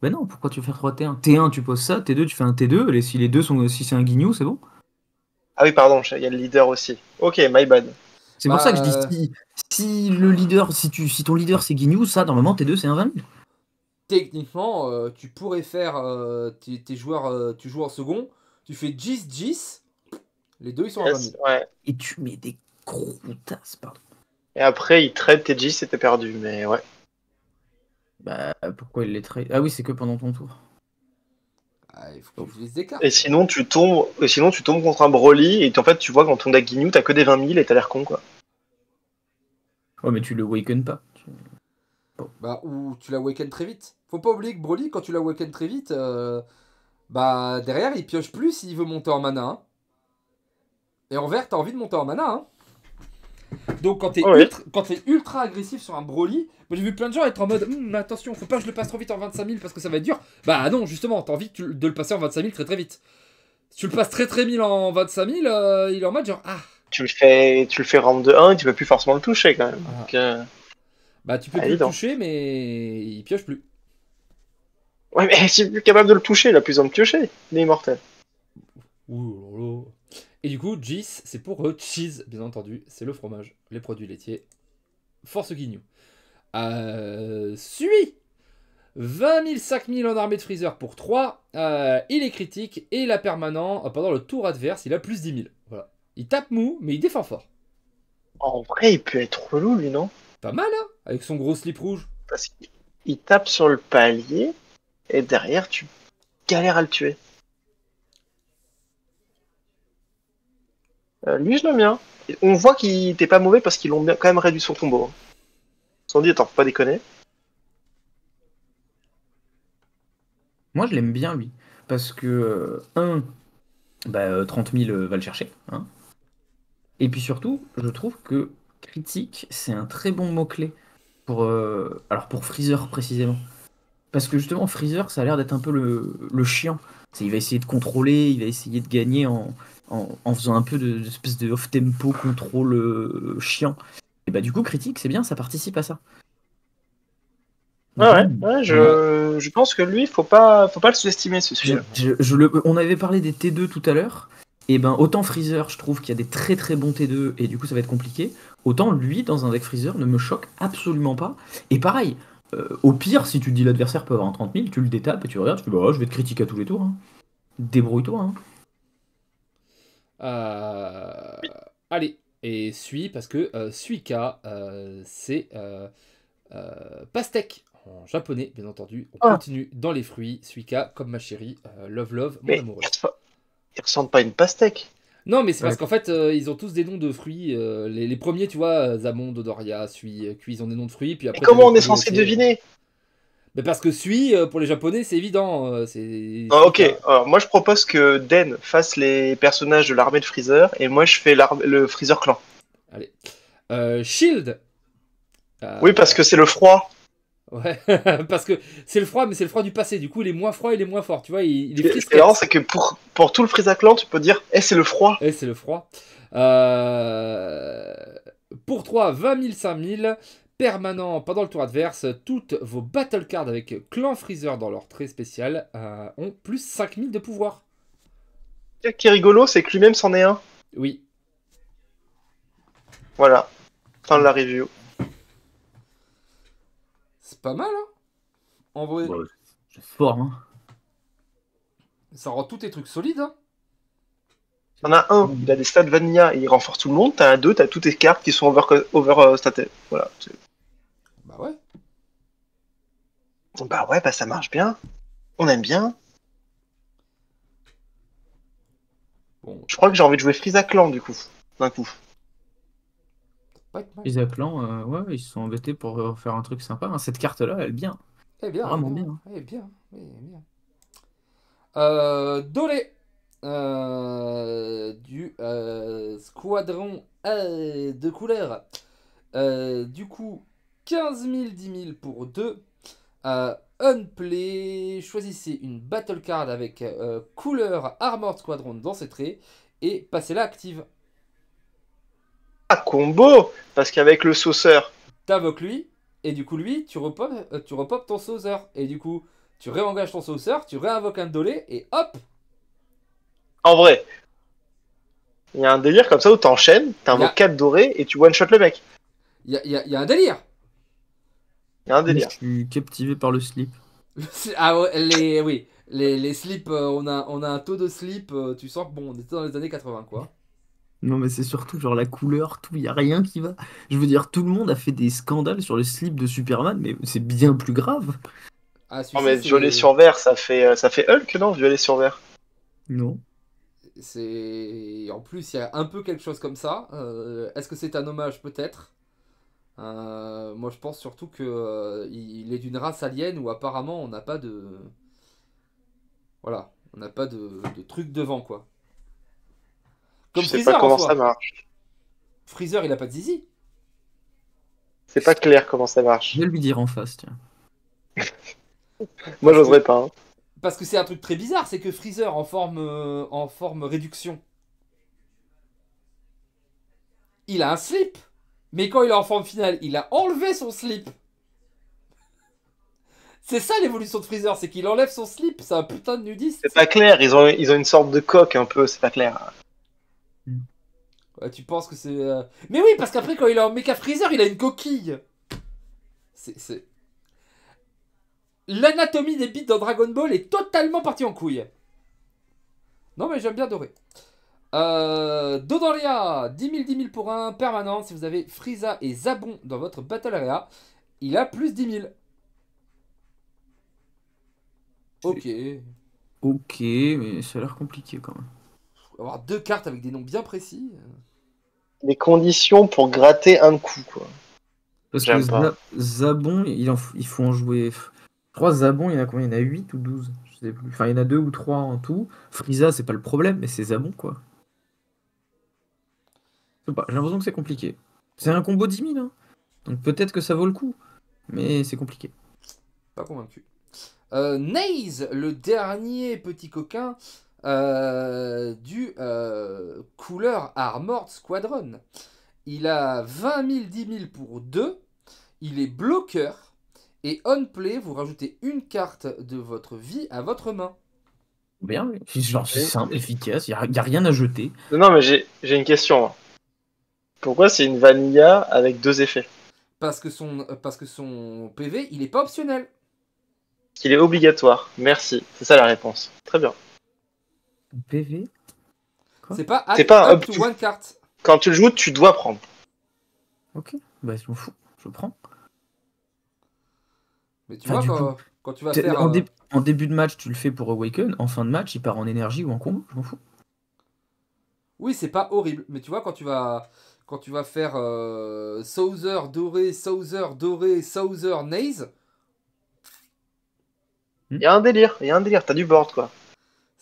Ben non, pourquoi tu veux faire 3 T1 T1, tu poses ça, T2, tu fais un T2, et si les deux sont. Si c'est un guignou, c'est bon. Ah oui, pardon, il y a le leader aussi. Ok, my bad. C'est pour Bah, ça que je dis si, si le leader, si, tu, si ton leader c'est guignou, ça, normalement, T2, c'est un 20 000. Techniquement, euh, tu pourrais faire euh, tes, tes joueurs, euh, tu joues en second, tu fais 10 10 les deux ils sont à 20 Yes, 000. ouais. Et tu mets des croûtasses, pardon. Et après, il trade tes G, c'était perdu, mais ouais. Bah, pourquoi il les trade Ah oui, c'est que pendant ton tour. Ah, il faut que cartes. Et sinon, tu tombes, et sinon, tu tombes contre un Broly, et en fait, tu vois, quand ton deck Guignou, t'as que des 20 000 et t'as l'air con, quoi. Ouais, mais tu le waken pas. Bah, ou tu la waken très vite. Faut pas oublier que Broly, quand tu la waken très vite, euh, bah derrière il pioche plus s'il veut monter en mana. hein. Et en vert, t'as envie de monter en mana. hein. Donc quand t'es Ouais. ultra, quand t'es ultra agressif sur un Broly, moi j'ai vu plein de gens être en mode Hum, attention, faut pas que je le passe trop vite en 25 000 parce que ça va être dur. Bah non, justement, t'as envie de le passer en 25 000 très très vite. Si tu le passes très très mille en 25 000, euh, il est en mode genre ah. Tu le fais, tu le fais round de 1 et tu peux plus forcément le toucher, quand même. Ah. Donc, euh, Bah tu peux Ah, plus le toucher, mais il pioche plus. Ouais, mais s'il est plus capable de le toucher, il a plus besoin de piocher. Il est immortel. Ouh là là. Et du coup, Gis, c'est pour euh, cheese, bien entendu. C'est le fromage, les produits laitiers. Force Guignou. Euh, Sui 20 000, 5 000 en armée de freezer pour 3. Euh, il est critique et il a permanent euh, pendant le tour adverse. Il a plus 10 000. Voilà. Il tape mou, mais il défend fort. En vrai, il peut être relou, lui, non? Pas mal, hein Avec son gros slip rouge. Parce qu'il il tape sur le palier, et derrière, tu galères à le tuer. Lui, je l'aime bien. On voit qu'il était pas mauvais parce qu'ils l'ont quand même réduit son combo. hein. Sans dit, attends, faut pas déconner. Moi, je l'aime bien, lui. Parce que, euh, un, bah, euh, 30 000 euh, va le chercher. hein. Et puis surtout, je trouve que critique, c'est un très bon mot-clé. Pour, euh, alors, pour Freezer, précisément. Parce que justement, Freezer, ça a l'air d'être un peu le, le Il va essayer de contrôler, il va essayer de gagner en, en, en faisant un peu de, d'espèce de off-tempo contrôle euh, chiant. Et bah, du coup, critique, c'est bien, ça participe à ça. Ouais, ouais, ouais, je, je pense que lui, faut pas, faut pas le sous-estimer, ce Je- sujet. je- je le- on avait parlé des T2 tout à l'heure. Et ben autant Freezer, je trouve qu'il y a des très très bons T2 et du coup ça va être compliqué. Autant lui dans un deck Freezer ne me choque absolument pas. Et pareil, euh, au pire, si tu te dis l'adversaire peut avoir un 30 000, tu le détapes et tu regardes, tu fais bah je vais te critiquer à tous les tours. hein. Débrouille-toi. hein. Euh, Allez, et Sui, parce que euh, Suika, euh, c'est euh, euh, pastèque en japonais, bien entendu. On Ah. continue dans les fruits. Suika, comme ma chérie, euh, love love, mon Mais amoureux. il ressemble- pas à une pastèque. Non, mais c'est parce qu'en fait, euh, ils ont tous des noms de fruits. euh, les, les premiers, tu vois, Zamon, Dodoria, Sui, Kui, ils ont des noms de fruits. Puis Mais après, comment on est censé deviner? Mais parce que Sui, euh, pour les japonais, c'est évident. euh, c'est Ah, Ok, alors moi je propose que Den fasse les personnages de l'armée de Freezer et moi je fais le Freezer clan. Allez. Euh, Shield. Euh, Oui, parce que c'est le froid. Ouais, *laughs* parce que c'est le froid, mais c'est le froid du passé. Du coup, il est moins froid, il est moins fort. Tu vois, il, il est Ce qui est frisquet. marrant, c'est que pour, pour tout le Freezer clan, tu peux dire, eh, c'est le froid. Eh, c'est le froid. Euh, Pour 3, 20 000, 5 000. Permanent pendant le tour adverse. Toutes vos battle cards avec clan Freezer dans leur trait spécial euh, ont plus 5 000 de pouvoir. Ce qui est rigolo, c'est que lui-même c'en est un. Oui. Voilà. Fin de la review. C'est pas mal, hein En vrai, Ouais, c'est fort. Hein. ça rend tous tes trucs solides. Hein T'en as un, il a des stats vanilla et il renforce tout le monde. T'as un deux, t'as toutes tes cartes qui sont over, over euh. Voilà. Bah ouais. Bah ouais, bah ça marche bien. On aime bien. Bon, Je crois que j'ai envie de jouer Freezer clan du coup. D'un coup. Les Clan, euh, ouais, ils se sont embêtés pour euh, faire un truc sympa. hein. Cette carte-là, elle est bien. Eh bien, Vraiment bien. bien. Eh bien, eh bien. Euh, Dolé euh, du euh, squadron euh, de couleurs. Euh, du coup, 15 000, 10 000 pour 2. Euh, Unplay, choisissez une battle card avec euh, couleur Armored Squadron dans ses traits et passez-la active. Ah, combo Parce qu'avec le sauceur, T'invoques lui et du coup, lui, tu repop, euh, tu repop ton saucer. Et du coup, tu réengages ton saucer, tu réinvoques un dolé, et hop En vrai, il y a un délire comme ça où t'enchaînes, t'invoques a- 4 dorés et tu one-shot le mec. Il y a, y a- y a un délire Il y a un délire. Je suis captivé par le slip. *laughs* Ah ouais, les, oui, les, les slips, euh, on, a, on a un taux de slip, euh, tu sens que bon, on était dans les années 80, quoi. Non, mais c'est surtout genre la couleur, tout, il y a rien qui va. Je veux dire, tout le monde a fait des scandales sur le slip de Superman, mais c'est bien plus grave. Ah, Non mais violet sur vert, ça fait, euh, ça fait Hulk, non Violet sur vert? Non. C'est en plus il y a un peu quelque chose comme ça. Euh, Est-ce que c'est un hommage peut-être? Euh, Moi je pense surtout que euh, il est d'une race alien où apparemment on n'a pas de voilà, on n'a pas de, de truc devant quoi. Comme Je sais Freezer pas en comment soi. ça marche. Freezer il a pas de zizi. C'est pas clair comment ça marche. Je vais lui dire en face, tiens. Moi j'oserais pas. hein. Parce que c'est un truc très bizarre, c'est que Freezer en forme euh, en forme réduction. Il a un slip, mais quand il est en forme finale, il a enlevé son slip. C'est ça l'évolution de Freezer, c'est qu'il enlève son slip, c'est un putain de nudiste. C'est pas clair, ils ont, ils ont une sorte de coque un peu, c'est pas clair. Ouais, tu penses que c'est. euh, Mais oui, parce qu'après, quand il est en Mecha Freezer, il a une coquille. C'est. c'est- L'anatomie des bits dans Dragon Ball est totalement partie en couille. Non, mais j'aime bien Doré. Euh, Dodoria, 10 000, 10 000 pour un permanent. Si vous avez Frieza et Zabon dans votre Battle Area, il a plus 10 000. Ok. Ok, mais ça a l'air compliqué quand même. Avoir deux cartes avec des noms bien précis. Les conditions pour gratter un coup, quoi. Parce que Zabon, il, en f- il faut en jouer. Je crois Zabon, il y en a combien? Il y en a 8 ou 12 Je sais plus. Enfin, il y en a 2 ou 3 en tout. Frieza, c'est pas le problème, mais c'est Zabon, quoi. J'ai l'impression que c'est compliqué. C'est un combo 10 000, hein. Donc peut-être que ça vaut le coup. Mais c'est compliqué. Pas convaincu. Euh, Naze, le dernier petit coquin euh, du euh, Couleur Armored Squadron. Il a 20 000, 10 000 pour 2. Il est bloqueur. Et on play, vous rajoutez une carte de votre vie à votre main. Bien, oui. C'est genre c'est simple, efficace, il n'y a, rien à jeter. Non, mais j'ai une question. Pourquoi c'est une vanilla avec deux effets Parce que son, euh, parce que son PV, il est pas optionnel. Qu'il est obligatoire. Merci. C'est ça la réponse. Très bien. PV C'est pas, add pas un up up to to. one card. Quand tu le joues, tu dois prendre. Ok, bah je m'en fous, je prends. Mais tu Enfin, vois, quand, quand tu vas faire. En, euh, en début de match, tu le fais pour Awaken. En fin de match, il part en énergie ou en combo. Je m'en fous. Oui, c'est pas horrible, mais tu vois quand tu vas quand tu vas faire euh, Sauzer doré, Sauzer doré, Sauzer Naze, Il y a un délire. Il y a un délire. T'as du board, quoi.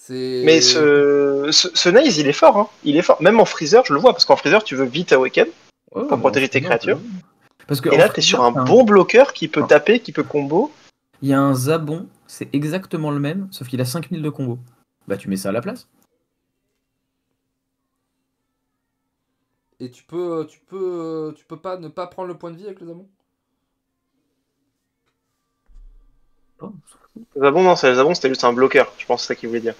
Mais ce, ce, ce Naze, il est fort. Hein. Il est fort. Même en freezer, je le vois. Parce qu'en freezer, tu veux vite awaken. Pour protéger tes créatures. Parce que Et là, t'es sur un bon bloqueur qui peut Ah. taper, qui peut combo. Il y a un Zabon, c'est exactement le même, sauf qu'il a 5000 de combo. Bah, tu mets ça à la place. Et tu peux tu peux tu peux pas ne pas prendre le point de vie avec le Zamon Oh, Zabon, non, c'est- Zabon, c'était juste un bloqueur. Je pense que c'est ça qu'il voulait dire.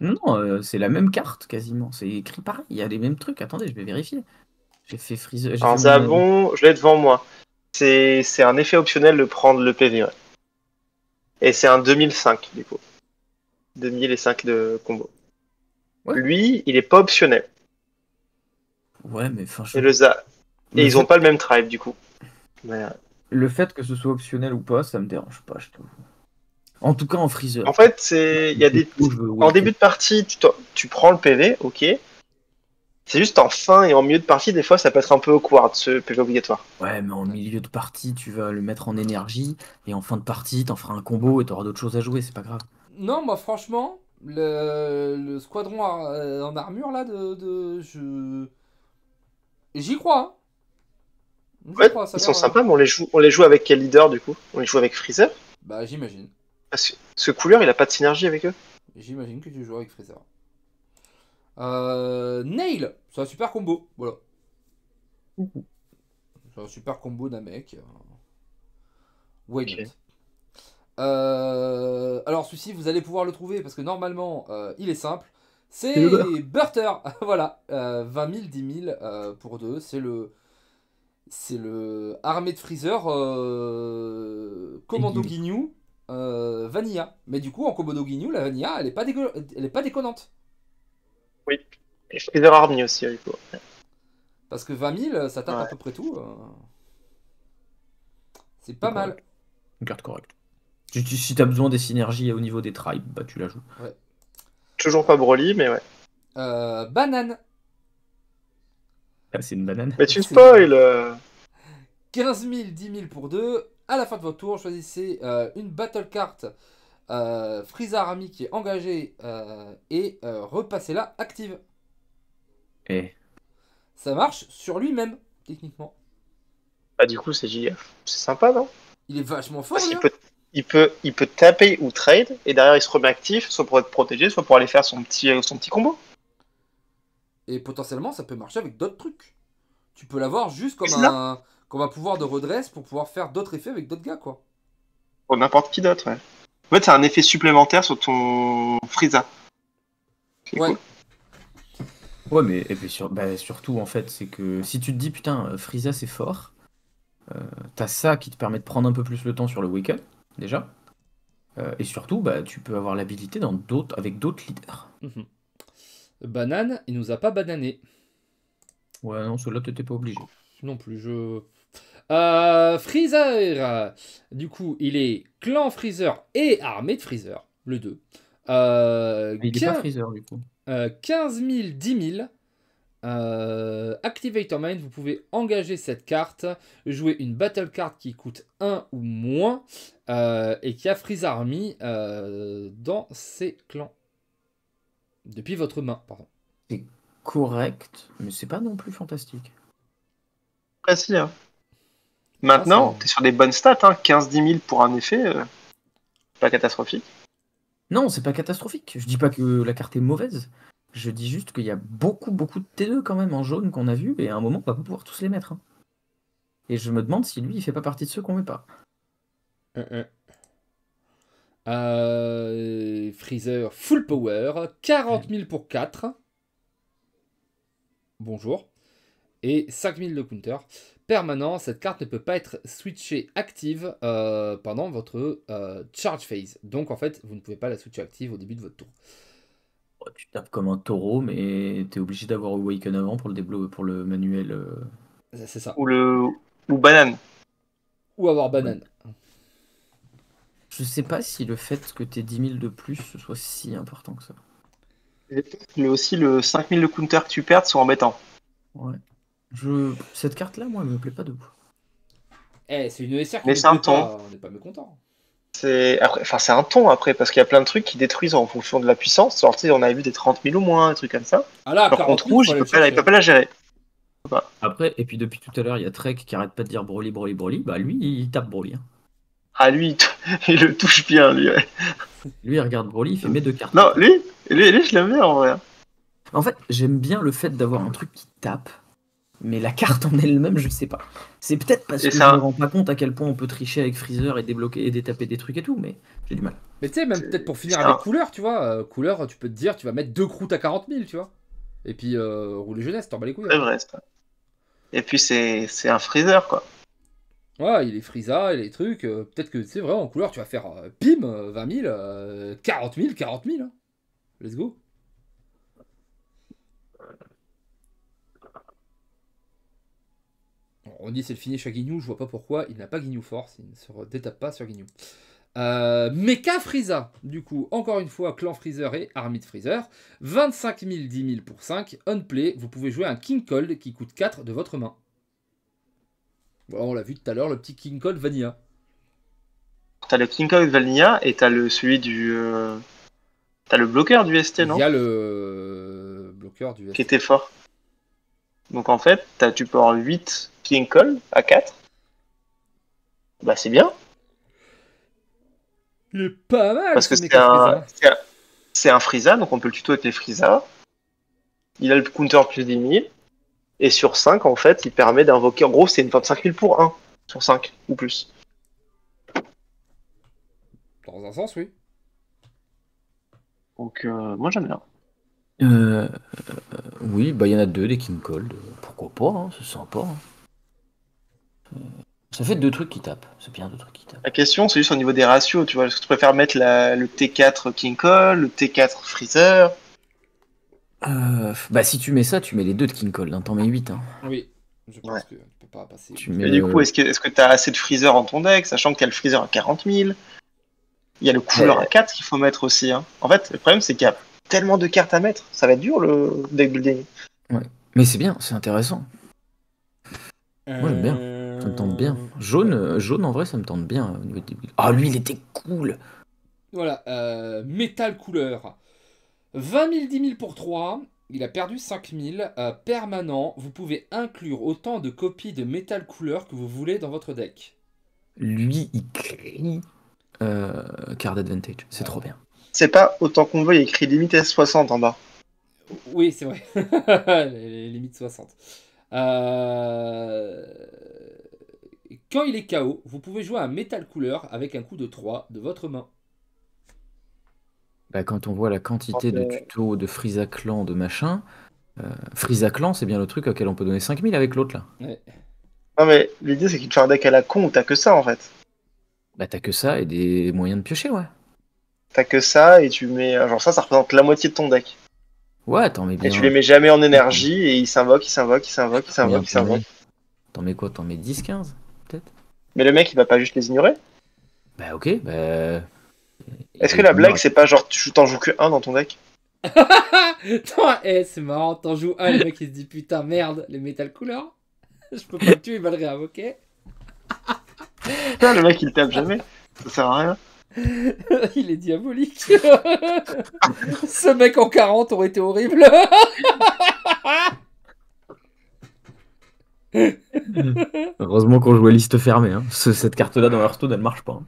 Non, euh, c'est la même carte quasiment. C'est écrit pareil. Il y a les mêmes trucs. Attendez, je vais vérifier. J'ai fait Freezer. j'ai Un fait mon- Zabon, je l'ai devant moi. C'est c'est un effet optionnel de prendre le PV. ouais. Et c'est un 2005, du coup. 2000 et 5 de combo. Ouais. Lui, il est pas optionnel. Ouais, mais enfin, je- Et, le za... et ils ont pas le même tribe, du coup. Mais, le fait que ce soit optionnel ou pas, ça me dérange pas, je t'avoue. En tout cas, en Freezer. En fait, c'est il y a des en début de partie, tu, tu prends le PV, ok. C'est juste en fin et en milieu de partie, des fois, ça peut être un peu awkward ce PV obligatoire. Ouais, mais en milieu de partie, tu vas le mettre en énergie, et en fin de partie, t'en feras un combo et t'auras d'autres choses à jouer, c'est pas grave. Non, moi franchement, le, le squadron euh, en armure là de, de je j'y crois. hein. J'y Ouais, crois, ça a ils sont euh, sympas, mais on les joue, on les joue avec quel leader du coup? On les joue avec Freezer? Bah j'imagine. Parce que ce couleur, il a pas de synergie avec eux? J'imagine que tu joues avec Freezer. Euh, Nail, c'est un super combo. Voilà. C'est un super combo d'un mec. Ok. not? Euh, alors celui-ci, vous allez pouvoir le trouver parce que normalement, euh, il est simple. C'est. Burter. *laughs* voilà, euh, 20 000, 10 000 euh, pour deux. C'est le, c'est le armée de freezer euh, Commando. Guignou euh, Vanilla. Mais du coup, en Commando Guignou, la Vanilla, elle est pas dégueu- elle est pas déconnante Et Freezer Army aussi, du coup. parce que 20 000, ça tape à Ouais. peu près tout. euh. C'est pas mal. Une carte correcte. Si, t'as besoin des synergies au niveau des tribes, bah tu la joues. Toujours pas Broly, mais ouais. Euh, banane. Ah, c'est une banane. Mais tu spoil euh. 15 000, 10 000 pour deux. À la fin de votre tour, choisissez euh, une battle card euh, Freezer Army qui est engagée euh, et euh, repassez-la active. Eh, Ça marche sur lui-même, techniquement. Bah, du coup, c'est giga. C'est sympa, non? Il est vachement fort, Parce il peut, il peut taper ou trade, et derrière, il se remet actif, soit pour être protégé, soit pour aller faire son petit, euh, son petit combo. Et potentiellement, ça peut marcher avec d'autres trucs. Tu peux l'avoir juste comme un, comme un pouvoir de redresse pour pouvoir faire d'autres effets avec d'autres gars, quoi. Pour n'importe qui d'autre, ouais. En fait, c'est un effet supplémentaire sur ton Frieza. Ouais. cool. Ouais, mais et puis sur- bah, surtout, en fait, c'est que si tu te dis, putain, Frieza, c'est fort, euh, t'as ça qui te permet de prendre un peu plus le temps sur le week-end, déjà. Euh, et surtout, bah, tu peux avoir l'habilité dans d'autres, avec d'autres leaders. Mhm. Banane, il nous a pas banané. Ouais, non, celui-là, t'étais pas obligé. Non plus, je. Euh, Freezer Du coup, il est clan Freezer et armée de Freezer, le 2. Euh, Mais il est quin- pas Freezer, du coup. euh, 15 000, 10 000. Euh, Activator Mind, vous pouvez engager cette carte, jouer une battle card qui coûte 1 ou moins euh, et qui a Freezer Army euh, dans ses clans. Depuis votre main, pardon. Correct, mais c'est pas non plus fantastique. Hein. Maintenant, Ah, c'est- t'es sur des bonnes stats, hein. 15-10 000 pour un effet, euh, pas catastrophique. Non, c'est pas catastrophique. Je dis pas que la carte est mauvaise. Je dis juste qu'il y a beaucoup, beaucoup de T2 quand même en jaune qu'on a vu, et à un moment, on va pas pouvoir tous les mettre. hein. Et je me demande si lui, il fait pas partie de ceux qu'on met pas. Euh, Freezer full power, 40 000 pour 4. Bonjour. Et 5 000 de counter. Permanent, cette carte ne peut pas être switchée active euh, pendant votre euh, charge phase. Donc en fait, vous ne pouvez pas la switcher active au début de votre tour. Tu tapes comme un taureau, mais t'es obligé d'avoir Awaken avant pour le, déblo- pour le manuel. euh. C'est ça. Ou le ou banane. Ou avoir banane. Je sais pas si le fait que t'aies 10 000 de plus ce soit si important que ça. Mais aussi le 5000 de counter que tu perds sont embêtants. Ouais. Je... Cette carte-là, moi, elle me plaît pas de ouf. Eh, c'est une ESR qui Mais c'est un pas, ton. On n'est pas mécontent. C'est enfin c'est un ton après parce qu'il y a plein de trucs qui détruisent en fonction de la puissance. Genre, on a vu des 30 000 ou moins, des trucs comme ça. Ah là, Par 40 contre 000, rouge, il peut, pas, il peut pas la gérer. Après, et puis depuis tout à l'heure, il y a Trek qui arrête pas de dire Broly, Broly, Broly. Bah lui, il tape Broly. hein. Ah lui, *laughs* il le touche bien lui. ouais. Lui, il regarde Broly, il fait mes deux cartes. Non, lui, lui, lui, je l'aime bien en vrai. En fait, j'aime bien le fait d'avoir un truc qui tape, mais la carte en elle-même, je sais pas. C'est peut-être parce que ça- je me rends pas compte à quel point on peut tricher avec Freezer et débloquer et détaper des trucs et tout, mais j'ai du mal. Mais tu sais, même peut-être pour finir avec couleur, tu vois. euh, couleur, tu peux te dire, tu vas mettre deux croûtes à 40 000, tu vois. Et puis, euh, rouler jeunesse, t'en bats les couilles. C'est vrai. ça. Et puis c'est c'est un freezer quoi. Ouais, il est Frieza, il est trucs. euh, peut-être que, tu sais, vraiment, en couleur, tu vas faire euh, pim, euh, 20 000, euh, 40 000, 40 000. hein. Let's go. On dit c'est le finish à Guignou, je vois pas pourquoi. Il n'a pas Guignou Force, il ne se détape pas sur Guignou. Euh, Mecha Frieza, du coup, encore une fois, clan Freezer et armée de Freezer. 25 000, 10 000 pour 5. On play, vous pouvez jouer un King Cold qui coûte 4 de votre main. Voilà, on l'a vu tout à l'heure, le petit King Cold Vanilla. T'as le King Kong Vanilla et t'as le celui du euh, t'as le bloqueur du ST non? Il y a le bloqueur du qui était fort. Donc en fait, t'as- tu peux avoir 8 King Call à 4. Bah c'est bien Il est pas mal parce que ce c'est Mecha un, Frieza. c'est un c'est un Frieza donc on peut le tuto avec les Frieza. Il a le counter plus 10 000 et sur 5 en fait, il permet d'invoquer en gros c'est une 25 000 pour 1 sur 5 ou plus. Dans un sens, oui. Donc, euh, moi j'aime bien. Euh, oui, bah il y en a deux, des King Cold. Pourquoi pas, hein, c'est sympa. hein. Ça fait deux trucs qui tapent. C'est bien deux trucs qui tapent. La question, c'est juste au niveau des ratios, tu vois. Est-ce que tu préfères mettre la- le T4 King Cole, le T4 Freezer? Euh, bah si tu mets ça, tu mets les deux de King Cold. Hein. T'en mets 8. Hein. Oui. Je pense Ouais. que tu peux pas passer. Tu Et mets du coup, est-ce que tu as assez de Freezer dans ton deck, sachant que tu as le Freezer à 40 000 Il y a le couleur Ouais. à 4 qu'il faut mettre aussi. hein. En fait, le problème, c'est qu'il y a tellement de cartes à mettre. Ça va être dur le deck building. Mais c'est bien, c'est intéressant. Moi, j'aime bien. Euh, Ça me tente bien. Jaune, euh, jaune en vrai, ça me tente bien euh, au niveau des. Ah, lui, il était cool. Voilà, euh, métal couleur. 20 000, 10 000 pour 3. Il a perdu 5 000. Euh, permanent, vous pouvez inclure autant de copies de métal couleur que vous voulez dans votre deck. Lui, il crie. Euh, card advantage, c'est trop bien. C'est pas autant qu'on veut, il y a écrit limite S60 en bas. Oui, c'est vrai. *laughs* les, limites 60. Euh, Quand il est KO, vous pouvez jouer un métal couleur avec un coup de 3 de votre main. Bah, quand on voit la quantité de tutos de Frieza Clan, de machin. Euh, Frieza Clan, c'est bien le truc auquel on peut donner 5000 avec l'autre là. Ouais. Non, mais l'idée, c'est qu'il te fait un deck à la con où t'as que ça en fait. Bah, t'as que ça et des moyens de piocher, ouais. T'as que ça et tu mets. Genre, ça, ça représente la moitié de ton deck. Ouais, t'en mets bien. Et tu les mets jamais en énergie et ils s'invoquent, ils s'invoquent, ils s'invoquent, ils s'invoquent, ils t'en mets s'invoquent. T'en mets quoi? T'en mets 10, 15 peut-être? Mais le mec, il va pas juste les ignorer. Bah, ok, bah. Est-ce que la blague, c'est pas genre tu t'en joues que un dans ton deck? *laughs* Attends, eh, c'est marrant, t'en joues un, le mec il se dit putain merde, les métal couleurs. *laughs* Je peux pas le tuer, il va le réinvoquer. Putain, le mec, il tape jamais. Ça sert à rien. *laughs* il est diabolique. *laughs* Ce mec en 40 aurait été horrible. *laughs* Heureusement qu'on jouait liste fermée. Hein. Ce- Cette carte-là dans Hearthstone, elle marche pas. hein.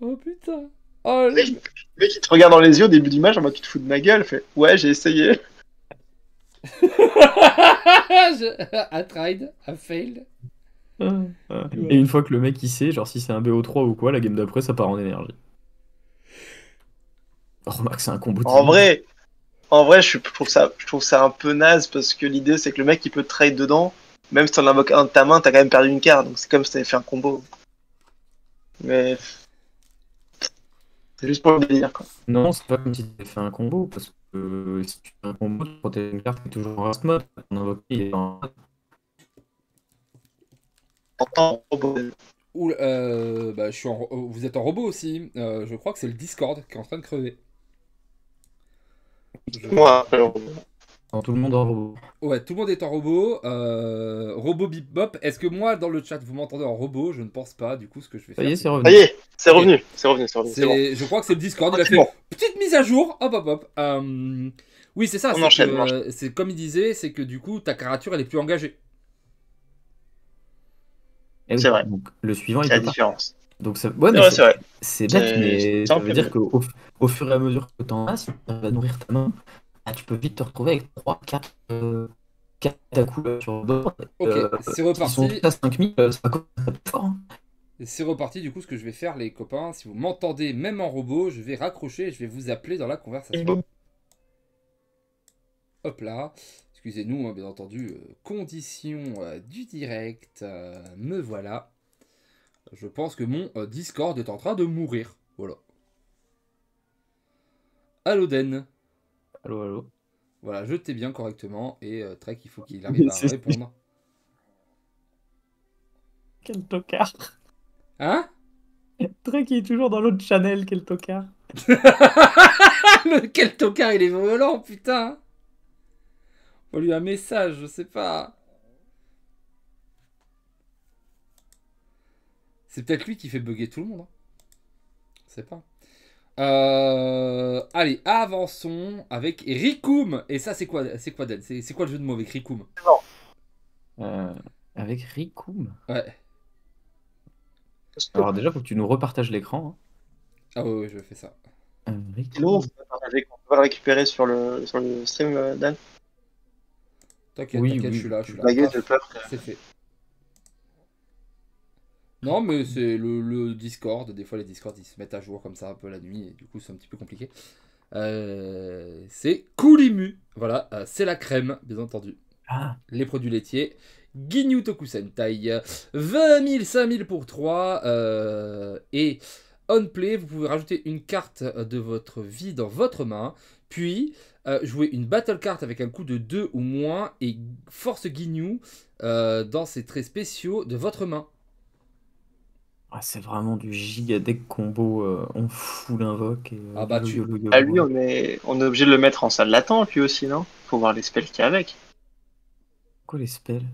oh putain. Oh, Le mec, il te regarde dans les yeux au début match en mode tu te fous de ma gueule. Fait ouais, j'ai essayé. Je- I tried, I failed. Et une fois que le mec il sait, genre si c'est un BO3 ou quoi, la game d'après ça part en énergie. Remarque, c'est un combo. En vrai, en vrai, je, trouve ça, je trouve ça un peu naze parce que l'idée c'est que le mec il peut trade dedans. Même si t'en invoques un de ta main, t'as quand même perdu une carte. Donc c'est comme si t'avais fait un combo. Mais c'est juste pour le délire quoi. Non, c'est pas comme si t'avais fait un combo, parce que euh, si tu fais un combo, tu protèges une carte qui est toujours en rust mode. Ton invoqué il est en robot. Ou, euh, bah, je suis en vous êtes en robot aussi. Euh, je crois que c'est le Discord qui est en train de crever. Moi, alors, tout le monde en robot. Ouais, tout le monde est en robot. Euh, robot bip bop. Est-ce que moi, dans le chat, vous m'entendez en robot? Je ne pense pas. Du coup, ce que je vais Ça faire. y est, c'est ça revenu. y est, c'est revenu, c'est revenu, c'est revenu. c'est- C'est bon. Je crois que c'est le Discord. Il a C'est fait bon. petite mise à jour. Hop, hop, hop. Euh, Oui, c'est ça. On c'est enchaîne, que, C'est comme il disait, c'est que du coup, ta créature, elle est plus engagée. Eh oui, C'est vrai. Donc, le suivant, il C'est la peut pas. Donc, ça... ouais, C'est mais vrai, c'est- c'est vrai. c'est bête, C'est- mais c'est ça veut dire qu'au au fur et à mesure que t'en as, si tu vas nourrir ta main, ah, tu peux vite te retrouver avec 3, 4, euh, 4 à coups sur le bord. Ok, euh, c'est reparti. tous à 5000, euh, ça va fort. hein. C'est reparti. Du coup, ce que je vais faire, les copains, si vous m'entendez, même en robot, je vais raccrocher et je vais vous appeler dans la conversation. Hop là. Excusez-nous, hein, bien entendu. euh, conditions euh, du direct. euh, me voilà. Je pense que mon euh, Discord est en train de mourir. Voilà. Allo Den. Allô, allô. Voilà, je t'ai bien correctement. Et euh, Trek, il faut qu'il *laughs* arrive à répondre. Quel tocard. Hein? Drake est toujours dans l'autre channel, quel tocard. *laughs* Le quel tocard, il est violent, putain. On lui un message, je sais pas. C'est peut-être lui qui fait bugger tout le monde. hein. Je sais pas. Euh, allez, avançons avec Rikoum. Et ça, c'est quoi, c'est quoi, Dan? C'est c'est quoi le jeu de mots avec Rikoum Euh, avec Rikoum. Ouais. Alors déjà, faut que tu nous repartages l'écran. Ah ouais, ouais, je fais ça. hein. Sinon, on pas le récupérer sur le, sur le stream, euh, Dan? T'inquiète, Oui, t'inquiète, oui. je suis là, je suis là. C'est fait. Non, mais c'est le, le Discord. Des fois, les Discord ils se mettent à jour comme ça un peu la nuit, et du coup, c'est un petit peu compliqué. Euh, c'est Kulimu. Voilà, euh, c'est la crème, bien entendu. Ah, Les produits laitiers. Ginyu Tokusentai. 20 000, 5 000 pour 3. euh, et on play, vous pouvez rajouter une carte de votre vie dans votre main. Puis jouer une battle card avec un coût de 2 ou moins. Et force Ginyu dans ses traits spéciaux de votre main. Ah, c'est vraiment du giga deck combo. euh, on fout l'invoque. et, euh, Ah bah, tu- yolo, yolo. Ah, lui, on est, on est obligé de le mettre en salle d'attente, lui aussi, non? Faut voir les spells qu'il y a avec. Quoi les spells?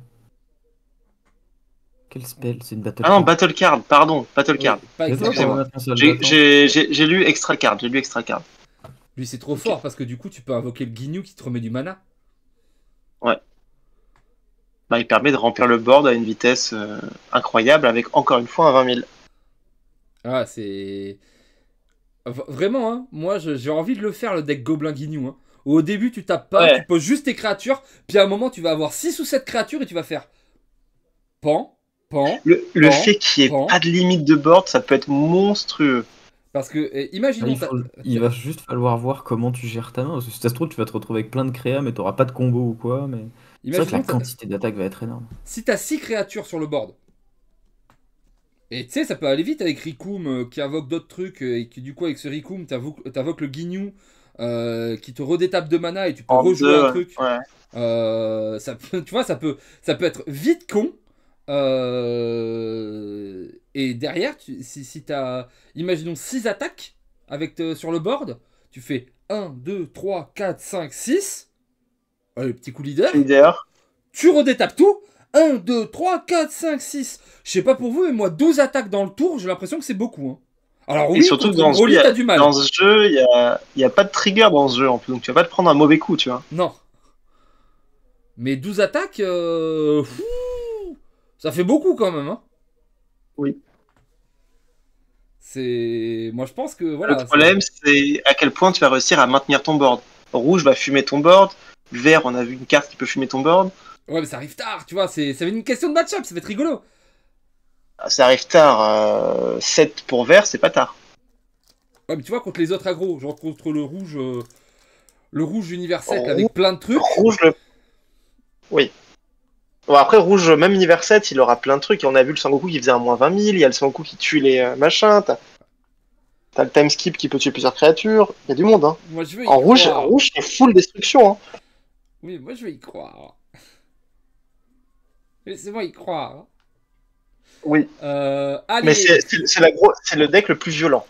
Quel spell? C'est une battle Ah non, card. battle card, pardon, battle card. Pas exactement. J'ai- d'attente. J'ai j'ai- j'ai lu extra card, j'ai lu extra card. Lui, c'est trop fort parce que du coup, tu peux invoquer le Ginyu qui te remet du mana. Bah, il permet de remplir le board à une vitesse euh, incroyable avec encore une fois un 20 000. Ah, c'est. Vraiment, hein, moi j'ai envie de le faire le deck Gobelin Ginyu. Hein. Au début, tu tapes pas, Ouais. tu poses juste tes créatures, puis à un moment, tu vas avoir 6 ou 7 créatures et tu vas faire pan, pan. Le, le Pan, fait qu'il n'y ait pan. pas de limite de board, ça peut être monstrueux. Parce que, eh, imaginons. il, t'as- faut- il va juste falloir voir comment tu gères ta main. Parce que si ça se trouve, tu vas te retrouver avec plein de créas, mais t'auras pas de combo ou quoi. Mais c'est vrai que la t'as- quantité d'attaque va être énorme. si t'as 6 créatures sur le board, et tu sais, ça peut aller vite avec Rikum euh, qui invoque d'autres trucs, euh, et qui du coup, avec ce Rikum, t'invoques le Ginyu euh, qui te redétape de mana et tu peux En rejouer deux, un truc. ouais. Euh, ça peut, tu vois, ça peut, ça peut être vite con. Euh, et derrière, tu- si, si tu as, imaginons 6 attaques avec te- sur le board, tu fais 1, 2, 3, 4, 5, 6. Le petit coup leader. Leader. Tu redétapes tout. 1, 2, 3, 4, 5, 6. Je sais pas pour vous, mais moi, 12 attaques dans le tour, j'ai l'impression que c'est beaucoup. hein. Alors Et oui, surtout contre que dans ce Broly, jeu, il y a- du mal. Dans ce jeu, il n'y a, il y a pas de trigger dans ce jeu en plus, donc tu vas pas te prendre un mauvais coup, tu vois. Non. Mais 12 attaques, euh, ça fait beaucoup quand même. Hein. Oui. C'est. Moi je pense que voilà. le problème, c'est à quel point tu vas réussir à maintenir ton board. Rouge va fumer ton board. Vert, on a vu une carte qui peut fumer ton board. Ouais, mais ça arrive tard, tu vois. C'est ça va être une question de match-up, ça va être rigolo. Ça arrive tard. euh, 7 pour vert, c'est pas tard. Ouais, mais tu vois, contre les autres agros, genre contre le rouge. euh, Le rouge universel Oh, avec plein de trucs. Rouge, le... Oui. Bon, après, rouge, même univers 7, il aura plein de trucs. Et on a vu le Sangoku qui faisait un moins 20 000. Il y a le Sangoku qui tue les euh, machins. T'as t'as le time skip qui peut tuer plusieurs créatures. Il y a du monde. Hein. Moi je veux y En rouge, croire. rouge c'est full destruction. Hein. Oui, moi je vais y croire. *laughs* Laissez-moi y croire. Oui. Euh, allez. Mais c'est c'est- c'est la gros... c'est le deck le plus violent.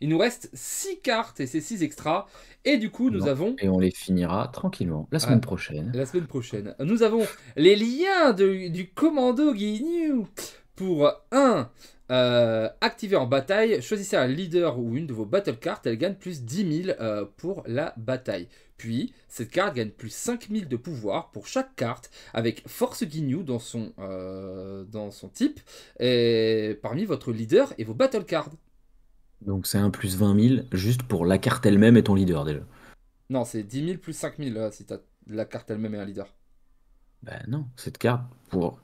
Il nous reste 6 cartes et c'est 6 extras. Et du coup, nous Non. avons Et on les finira tranquillement la semaine prochaine. la semaine prochaine. Nous avons les liens de- du commando Ginyu. Pour 1, activer en bataille, choisissez un leader ou une de vos battle cards. Elle gagne plus 10 000 euh, pour la bataille. Puis, cette carte gagne plus 5 000 de pouvoir pour chaque carte avec Force Ginyu dans son, euh, dans son type. Et parmi votre leader et vos battle cards. Donc c'est un plus 20 000 juste pour la carte elle-même et ton leader déjà. Non, c'est 10 000 plus 5 000 là, si t'as la carte elle-même et un leader. Bah non, cette carte pour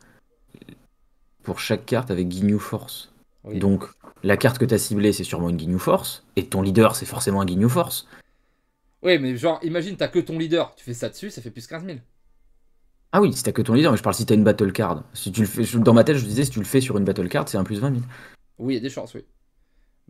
pour chaque carte avec Ginyu Force. Oui. Donc la carte que tu as ciblée c'est sûrement une Ginyu Force et ton leader c'est forcément un Ginyu Force. Oui, mais genre, imagine, t'as que ton leader, tu fais ça dessus, ça fait plus 15 000. Ah oui, si t'as que ton leader, mais je parle si t'as une battle card. Si tu le fais, dans ma tête, je disais si tu le fais sur une battle card, c'est un plus 20 000. Oui, il y a des chances, oui.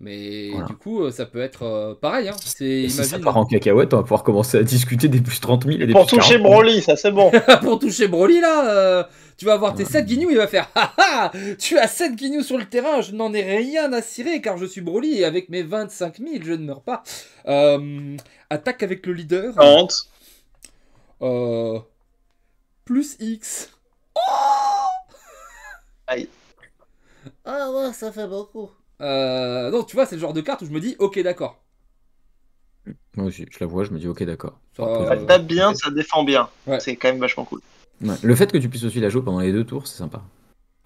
Mais Voilà. du coup, euh, ça peut être euh, pareil. Hein. Si ça part en cacahuète, on va pouvoir commencer à discuter des plus 30 000 et des Pour plus toucher 40 000. Broly, ça c'est bon. *laughs* pour toucher Broly, là, euh, tu vas avoir tes Ouais. 7 guignous, il va faire Haha *laughs* Tu as 7 guignous sur le terrain, je n'en ai rien à cirer car je suis Broly et avec mes 25 000, je ne meurs pas. Euh, attaque avec le leader. Honte. Euh, plus X. Aïe. Ah ouais, ça fait beaucoup. Euh, non, tu vois, c'est le genre de carte où je me dis, ok, d'accord. Moi aussi, je la vois, je me dis ok, d'accord. Ça, Après, tape bien, ça défend bien. Ouais. C'est quand même vachement cool. Ouais. Le fait que tu puisses aussi la jouer pendant les deux tours, c'est sympa.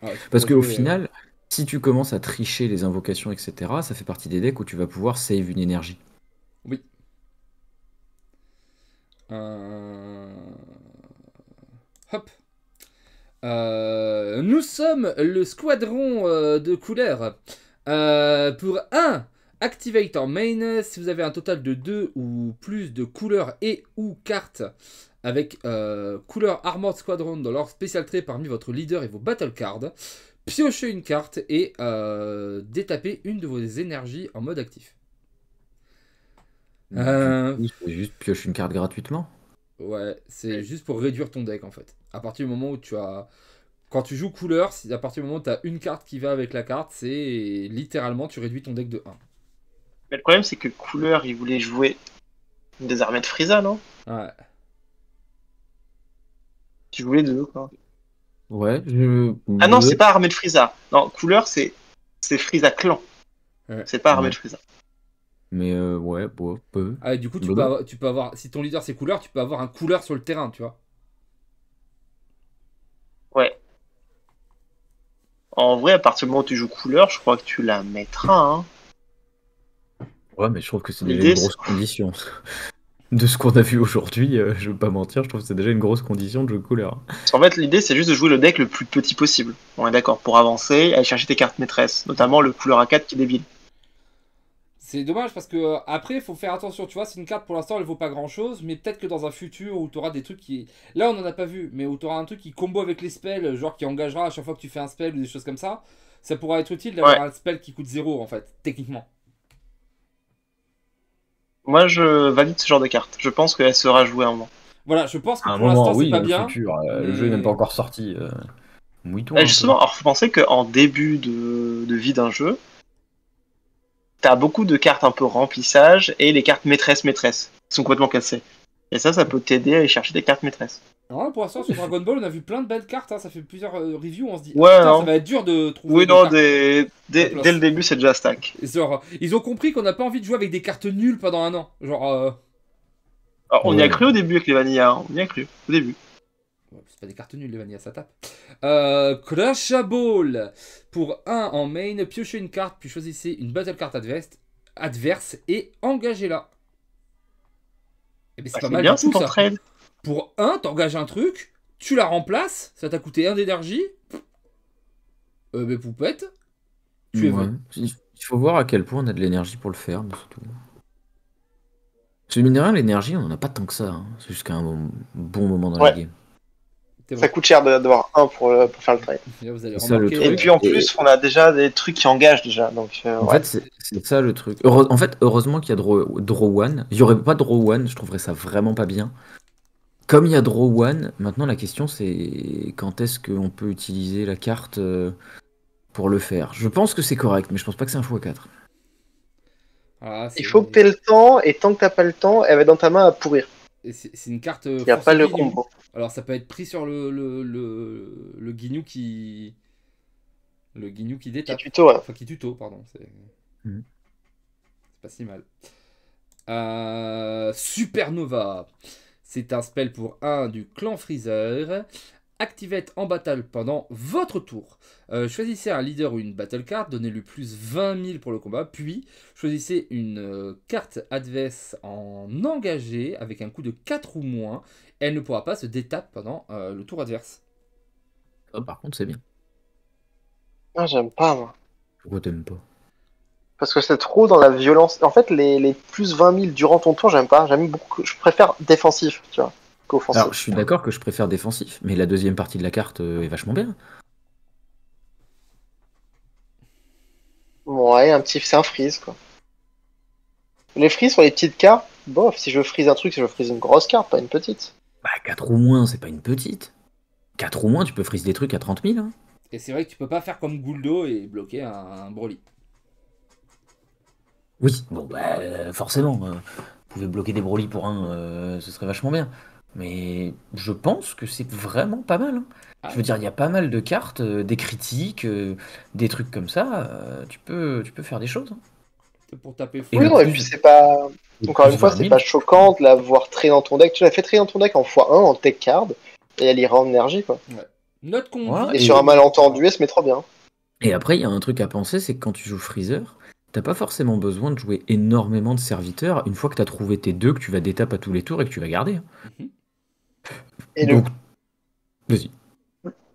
Ouais, tu Parce peux qu'au jouer, euh, final, si tu commences à tricher les invocations, etc., ça fait partie des decks où tu vas pouvoir save une énergie. Euh, Hop. Euh, nous sommes le squadron euh, de couleurs. Euh, pour 1, Activate en main, si vous avez un total de 2 ou plus de couleurs et ou cartes avec euh, couleur Armored Squadron dans leur spécial trait parmi votre leader et vos battle cards, piochez une carte et euh, détapez une de vos énergies en mode actif. Euh, juste pioche une carte gratuitement? Ouais, c'est juste pour réduire ton deck en fait. À partir du moment où tu as. Quand tu joues couleur, si à partir du moment où tu as une carte qui va avec la carte, c'est littéralement tu réduis ton deck de 1. Mais le problème, c'est que Couleur, il voulait jouer des armées de Frieza, non? Ouais. Tu voulais deux, quoi. Ouais. Je... Ah non, c'est pas armée de Frieza. Non, Couleur, c'est c'est Frieza clan. Ouais. C'est pas armée Ouais. de Frieza. Mais euh, ouais, bon, peu. Ah, du coup, tu Bah peux, avoir, tu peux avoir. Si ton leader c'est couleur, tu peux avoir un couleur sur le terrain, tu vois. Ouais. En vrai, à partir du moment où tu joues Couleur, je crois que tu la mettras. Hein. Ouais, mais je trouve que c'est déjà une grosse condition. *laughs* De ce qu'on a vu aujourd'hui, euh, je veux pas mentir, je trouve que c'est déjà une grosse condition de jouer couleur. Qu'en fait, l'idée, c'est juste de jouer le deck le plus petit possible. On est d'accord, pour avancer, aller chercher tes cartes maîtresses, notamment le couleur A4 qui est débile. C'est dommage parce que euh, après, il faut faire attention. Tu vois, c'est une carte pour l'instant, elle vaut pas grand chose, mais peut-être que dans un futur où tu auras des trucs qui. Là, on en a pas vu, mais où tu auras un truc qui combo avec les spells, genre qui engagera à chaque fois que tu fais un spell ou des choses comme ça, ça pourra être utile d'avoir Ouais. un spell qui coûte zéro en fait, techniquement. Moi, je valide ce genre de carte. Je pense qu'elle sera jouée à un moment. Voilà, je pense que À un pour l'instant, oui, c'est pas bien. futur, euh, le jeu n'est même pas encore sorti. Euh... Peu. justement, alors, faut penser qu'en début de, de vie d'un jeu, t'as beaucoup de cartes un peu remplissage et les cartes maîtresses-maîtresses qui sont complètement cassées. Et ça, ça peut t'aider à aller chercher des cartes maîtresses. Alors là, pour l'instant, sur Dragon Ball, on a vu plein de belles cartes. hein, Ça fait plusieurs euh, reviews. On se dit, Ouais, ah, putain, non. ça va être dur de trouver. Oui, des non, cartes. dès, le début, c'est déjà stack. Genre, ils ont compris qu'on n'a pas envie de jouer avec des cartes nulles pendant un an. Genre, euh, Alors, on y a Ouais. cru au début avec les Vanilla, hein. on y a cru au début. C'est pas des cartes nulles, les vanillas, ça tape. Euh, Crash Ball. Pour 1 en main, piochez une carte, puis choisissez une battle card adverse, adverse et engagez-la. Et ben, c'est Bah, pas mal bien du tout ça. entraide. Pour 1, t'engages un truc, tu la remplaces, ça t'a coûté 1 d'énergie. Euh, mais poupette. Tu es Ouais. Il il faut voir à quel point on a de l'énergie pour le faire, mais c'est tout. Parce que mine de rien, l'énergie, on en a pas tant que ça. hein. C'est jusqu'à un bon, bon moment dans la Ouais. game. Ça coûte cher de- d'avoir un pour, euh, pour faire le trade. Et là, vous allez C'est ça, le remarquer. truc. Et puis en Et- plus, on a déjà des trucs qui engagent déjà. Donc, euh, En ouais. fait, c'est- ça le truc. Heure- En fait, heureusement qu'il y a Draw, Draw One. Il y aurait pas Draw One, je trouverais ça vraiment pas bien. Comme il y a Draw One, maintenant la question c'est quand est-ce qu'on peut utiliser la carte euh, pour le faire? Je pense que c'est correct, mais je pense pas que c'est un x4. Ah, Il faut que tu aies le temps, et tant que t'as pas le temps, elle va être dans ta main à pourrir. C'est une carte. euh, Il n'y a pas le Guignou. combo. Alors ça peut être pris sur le le le, le guignou qui le guignou qui Qui détape. tuto, ouais. Enfin qui tuto pardon. C'est Mhm. pas si mal. Euh, Supernova. C'est un spell pour un du clan Freezer. Activate en battle pendant votre tour. Euh, choisissez un leader ou une battle card, donnez-lui plus 20 000 pour le combat, puis choisissez une euh, carte adverse en engagé avec un coût de 4 ou moins. Elle ne pourra pas se détape pendant euh, le tour adverse. Ça, par contre, c'est bien. Ah, j'aime pas, moi. Pourquoi t'aimes pas? Parce que c'est trop dans la violence. En fait, les, les plus 20 000 durant ton tour, j'aime pas. J'aime beaucoup. Je préfère défensif, tu vois, qu'offensif. Alors, je suis d'accord que je préfère défensif, mais la deuxième partie de la carte euh, est vachement bien. Ouais, un petit, c'est un freeze, quoi. Les freeze sur les petites cartes, bof, si je freeze un truc, si je freeze une grosse carte, pas une petite. Bah, 4 ou moins, c'est pas une petite. 4 ou moins, tu peux freeze des trucs à 30 000. hein. Et c'est vrai que tu peux pas faire comme Gouldo et bloquer un, un Broly. Oui, bon, bah, euh, forcément. euh, vous pouvez bloquer des Broly pour un, euh, ce serait vachement bien. Mais je pense que c'est vraiment pas mal. hein. Ah. Je veux dire, il y a pas mal de cartes, euh, des critiques, euh, des trucs comme ça. euh, tu, peux, tu peux faire des choses. hein. Pour taper Et fou. Oui, le non, et plus- puis c'est pas. Et Encore plus une fois, 20 c'est 000, pas choquant de la voir traiter dans ton deck. Tu l'as fait traiter dans ton deck en x1 en tech card, et elle ira en énergie, quoi. Note qu'on Ouais, Et, Et- sur un malentendu, elle se met trop bien. Et après, il y a un truc à penser, c'est que quand tu joues Freezer, t'as pas forcément besoin de jouer énormément de serviteurs une fois que t'as trouvé tes deux que tu vas détaper à tous les tours et que tu vas garder. hein. Et le, vas-y.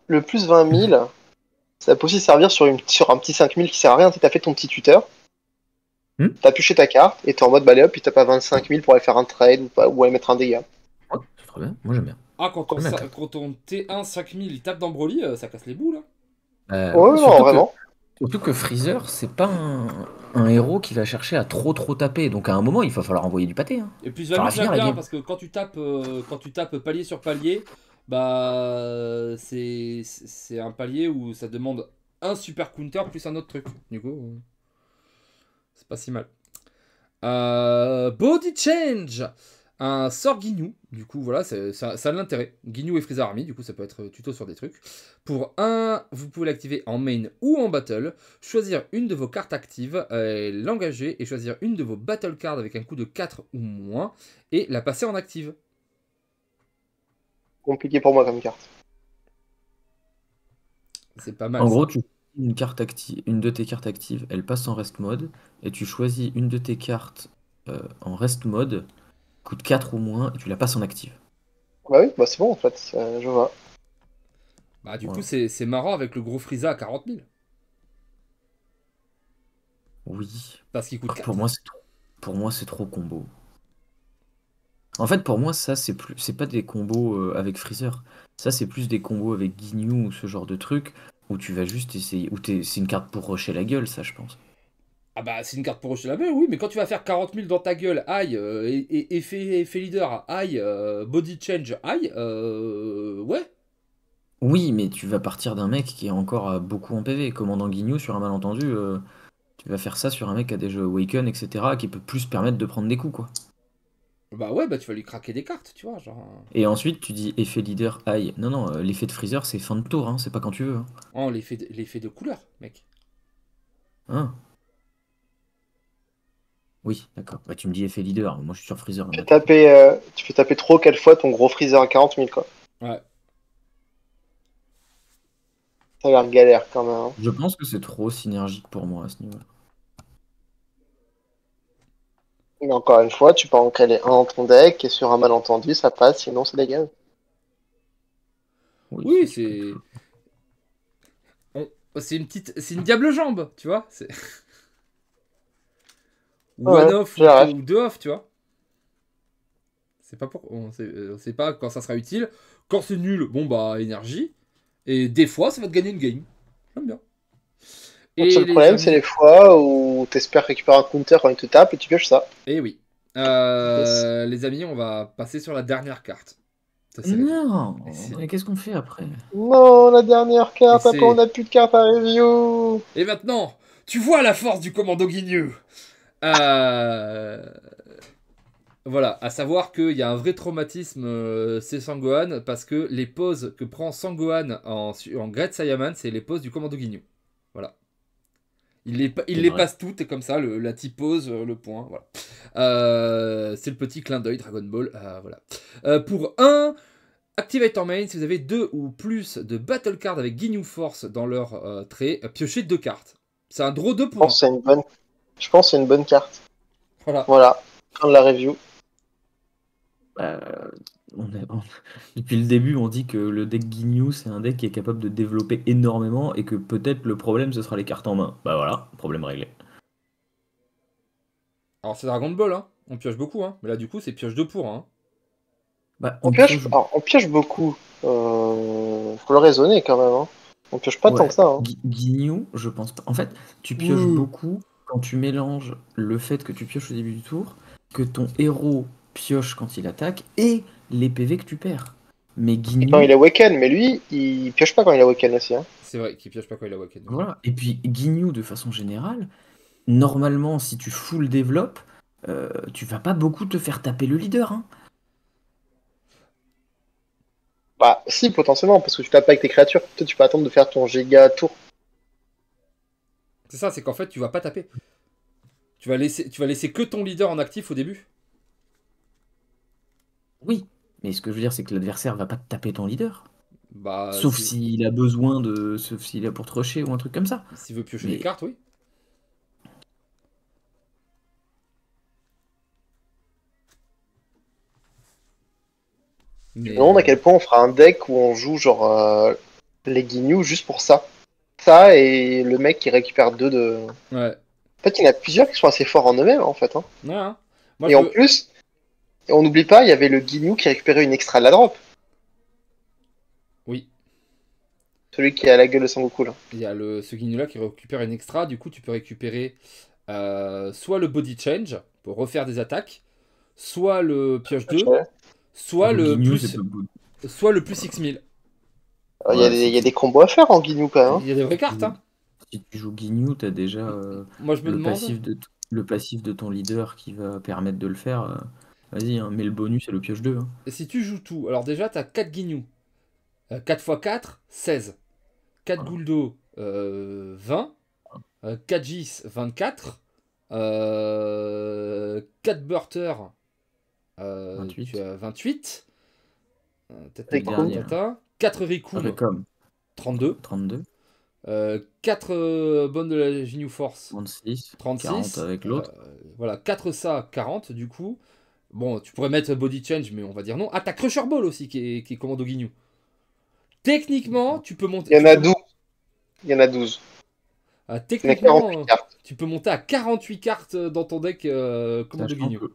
le plus 20 000, ça peut aussi servir sur, une, sur un petit 5 000 qui sert à rien. Tu as fait ton petit tuteur, Hmm. t'as pioché ta carte, et t'es en mode balai hop, puis t'as pas 25 000 pour aller faire un trade ou, pas, ou aller mettre un dégât. Ouais, c'est très bien. Moi, j'aime bien. Ah, quand on, sa- quand on T1 5000, il tape dans Broly, euh, ça casse les boules. hein. Euh, ouais, non, que- vraiment. Surtout que Freezer, c'est pas un, un héros qui va chercher à trop trop taper. Donc à un moment, il va falloir envoyer du pâté. hein. Et puis Ça va finir bien parce que quand tu tapes, euh, quand tu tapes palier sur palier, bah c'est c'est un palier où ça demande un super counter plus un autre truc. Du coup, euh, c'est pas si mal. Euh, body change, un sort Guignou. Du coup, voilà, ça, ça a de l'intérêt. Guignou et Freezer Army, du coup, ça peut être tuto sur des trucs. Pour un, vous pouvez l'activer en main ou en battle. Choisir une de vos cartes actives, euh, l'engager et choisir une de vos battle cards avec un coût de 4 ou moins et la passer en active. Compliqué pour moi comme carte. C'est pas mal. En ça. gros, tu une carte active, une de tes cartes actives, elle passe en rest mode et tu choisis une de tes cartes euh, en rest mode, coûte 4 ou moins et tu la passes en active. Bah oui, bah c'est bon en fait, je vois. Bah, du Ouais. coup, c'est c'est marrant avec le gros Frieza à 40 000. Oui. Parce qu'il coûte 4. Pour moi, c'est trop. Pour moi, c'est trop combo. En fait, pour moi, ça, c'est plus, c'est pas des combos euh, avec Freezer. Ça, c'est plus des combos avec Ginyu ou ce genre de truc où tu vas juste essayer. Où t'es- c'est une carte pour rusher la gueule, ça, je pense. Ah bah, c'est une carte pour rejeter la gueule, oui, mais quand tu vas faire 40 000 dans ta gueule, aïe, euh, et, et- effet, effet leader, aïe, euh, body change, aïe, euh, ouais. Oui, mais tu vas partir d'un mec qui est encore euh, beaucoup en PV. Commandant Ginyu, sur un malentendu, tu vas faire ça sur un mec qui a déjà Awaken, etc., qui peut plus se permettre de prendre des coups, quoi. Bah ouais, bah tu vas lui craquer des cartes, tu vois, genre... Et ensuite, tu dis effet leader, aïe. Non, non, l'effet de Freezer, c'est fin de tour, hein, c'est pas quand tu veux. hein. Oh, l'effet de, l'effet de couleur, mec. Hein Oui, d'accord. Bah, tu me dis effet leader. Moi, je suis sur Freezer. Tu fais taper, euh, tu fais taper trop quatre fois ton gros freezer à 40 000 quoi. Ouais. Ça a l'air galère quand même. hein. Je pense que c'est trop synergique pour moi à ce niveau-là. Mais encore une fois, tu peux en caler un dans ton deck et sur un malentendu ça passe, sinon c'est dégage. Oui, c'est... On- C'est une petite... C'est une diable jambe, tu vois c'est... Ou Ouais, one off, ou, ou deux off, tu vois C'est pas pour... On sait, euh, on sait pas quand ça sera utile. Quand c'est nul, bon bah, énergie. Et des fois, ça va te gagner une game. J'aime bien. Le seul les problème, amis- c'est les fois où t'espères récupérer un counter quand il te tape et tu pioches ça. Eh oui. Euh, Les amis, on va passer sur la dernière carte. Ça, Non Et Mais qu'est-ce qu'on fait après? Non, la dernière carte, Et après c'est- on a plus de cartes à review. Et maintenant, tu vois la force du commando Guigneux. Euh, Voilà, à savoir qu'il y a un vrai traumatisme, euh, c'est Sangohan, parce que les poses que prend Sangohan en, en Great Saiyaman, c'est les poses du commando Guigneux. Voilà. Il les, il les passe toutes, et comme ça, le, la type pose, euh, le point, voilà. Euh, c'est le petit clin d'œil Dragon Ball, euh, voilà. Euh, pour un Activate en main, si vous avez deux ou plus de battle cards avec Ginyu Force dans leur euh, trait, piochez deux cartes. C'est un draw 2 Je pour un. pense que c'est une bonne, je pense que c'est une bonne carte. Voilà. Voilà, fin de la review. Bah, on est- on- *laughs* Depuis le début, on dit que le deck Ginyu, c'est un deck qui est capable de développer énormément et que peut-être le problème, ce sera les cartes en main. Bah voilà, problème réglé. Alors c'est Dragon Ball, hein. On pioche beaucoup, hein. Mais là, du coup, c'est pioche 2 pour hein. Bah, On pioche, alors, on pioche beaucoup. Euh, faut le raisonner quand même. Hein. On pioche pas Ouais. tant que ça. Hein. Ginyu, je pense pas. En fait, tu pioches beaucoup quand tu mélanges le fait que tu pioches au début du tour, que ton héros pioche quand il attaque et les PV que tu perds. Mais Et Ginyu. quand il est Waken, mais lui, il pioche pas quand il est Waken aussi. Hein. C'est vrai qu'il pioche pas quand il a Waken. Voilà. Et puis Ginyu, de façon générale, normalement, si tu full développes, euh, tu vas pas beaucoup te faire taper le leader. Hein. Bah, si, potentiellement, parce que tu tapes pas avec tes créatures. Toi, tu peux attendre de faire ton giga tour. C'est ça, c'est qu'en fait, tu vas pas taper. Tu vas, laisser, tu vas laisser que ton leader en actif au début. Oui. Mais ce que je veux dire, c'est que l'adversaire va pas te taper ton leader. Bah, sauf si- s'il a besoin de. Sauf s'il a pour te rusher ou un truc comme ça. S'il veut piocher Mais- des cartes, oui. Mais... Je me demande à quel point on fera un deck où on joue genre euh, les Ginyu juste pour ça. Ça et le mec qui récupère deux de. Ouais. En fait, il y en a plusieurs qui sont assez forts en eux-mêmes en fait. hein. Ouais, hein. Moi, et je en veux- plus, on n'oublie pas, il y avait le Ginyu qui récupérait une extra de la drop. Oui. Celui qui a la gueule de Sangoku là. Il y a le, ce Ginyu là qui récupère une extra. Du coup, tu peux récupérer euh, soit le body change pour refaire des attaques, soit le pioche 2, soit le, Ginyu, plus, soit le plus 6000. Euh, Il y, a Ouais, des- c'est- il y a des combos à faire en Ginyu quand même. hein. Il y a des vraies cartes. Hein. Si tu joues Ginyu, t'as déjà euh, Moi, je me le, demande. passif de le passif de ton leader qui va permettre de le faire. euh, Vas-y, hein, mets le bonus et le pioche 2. hein. Si tu joues tout, alors déjà, tu as 4 Ginyu. Euh, 4 x 4, 16. 4 Ah. Guldo, euh, 20. Euh, 4 Gis, 24. Euh, 4 Burter, euh, 28. tu as 28. Euh, tata, Riku. tata, tata. 4 Riku, Recom, 32. 32, Euh, 4 euh, bonnes de la Ginyu Force, 36, 36. 40 avec l'autre. Euh, voilà, 4 ça, 40 du coup. Bon, tu pourrais mettre Body Change, mais on va dire non. Ah, t'as Crusher Ball aussi qui est, qui est commando Ginyu. Techniquement, tu peux monter. Il y en a peux- 12. Il y en a 12. Ah, a techniquement, 48 euh, cartes. tu peux monter à 48 cartes dans ton deck euh, commando que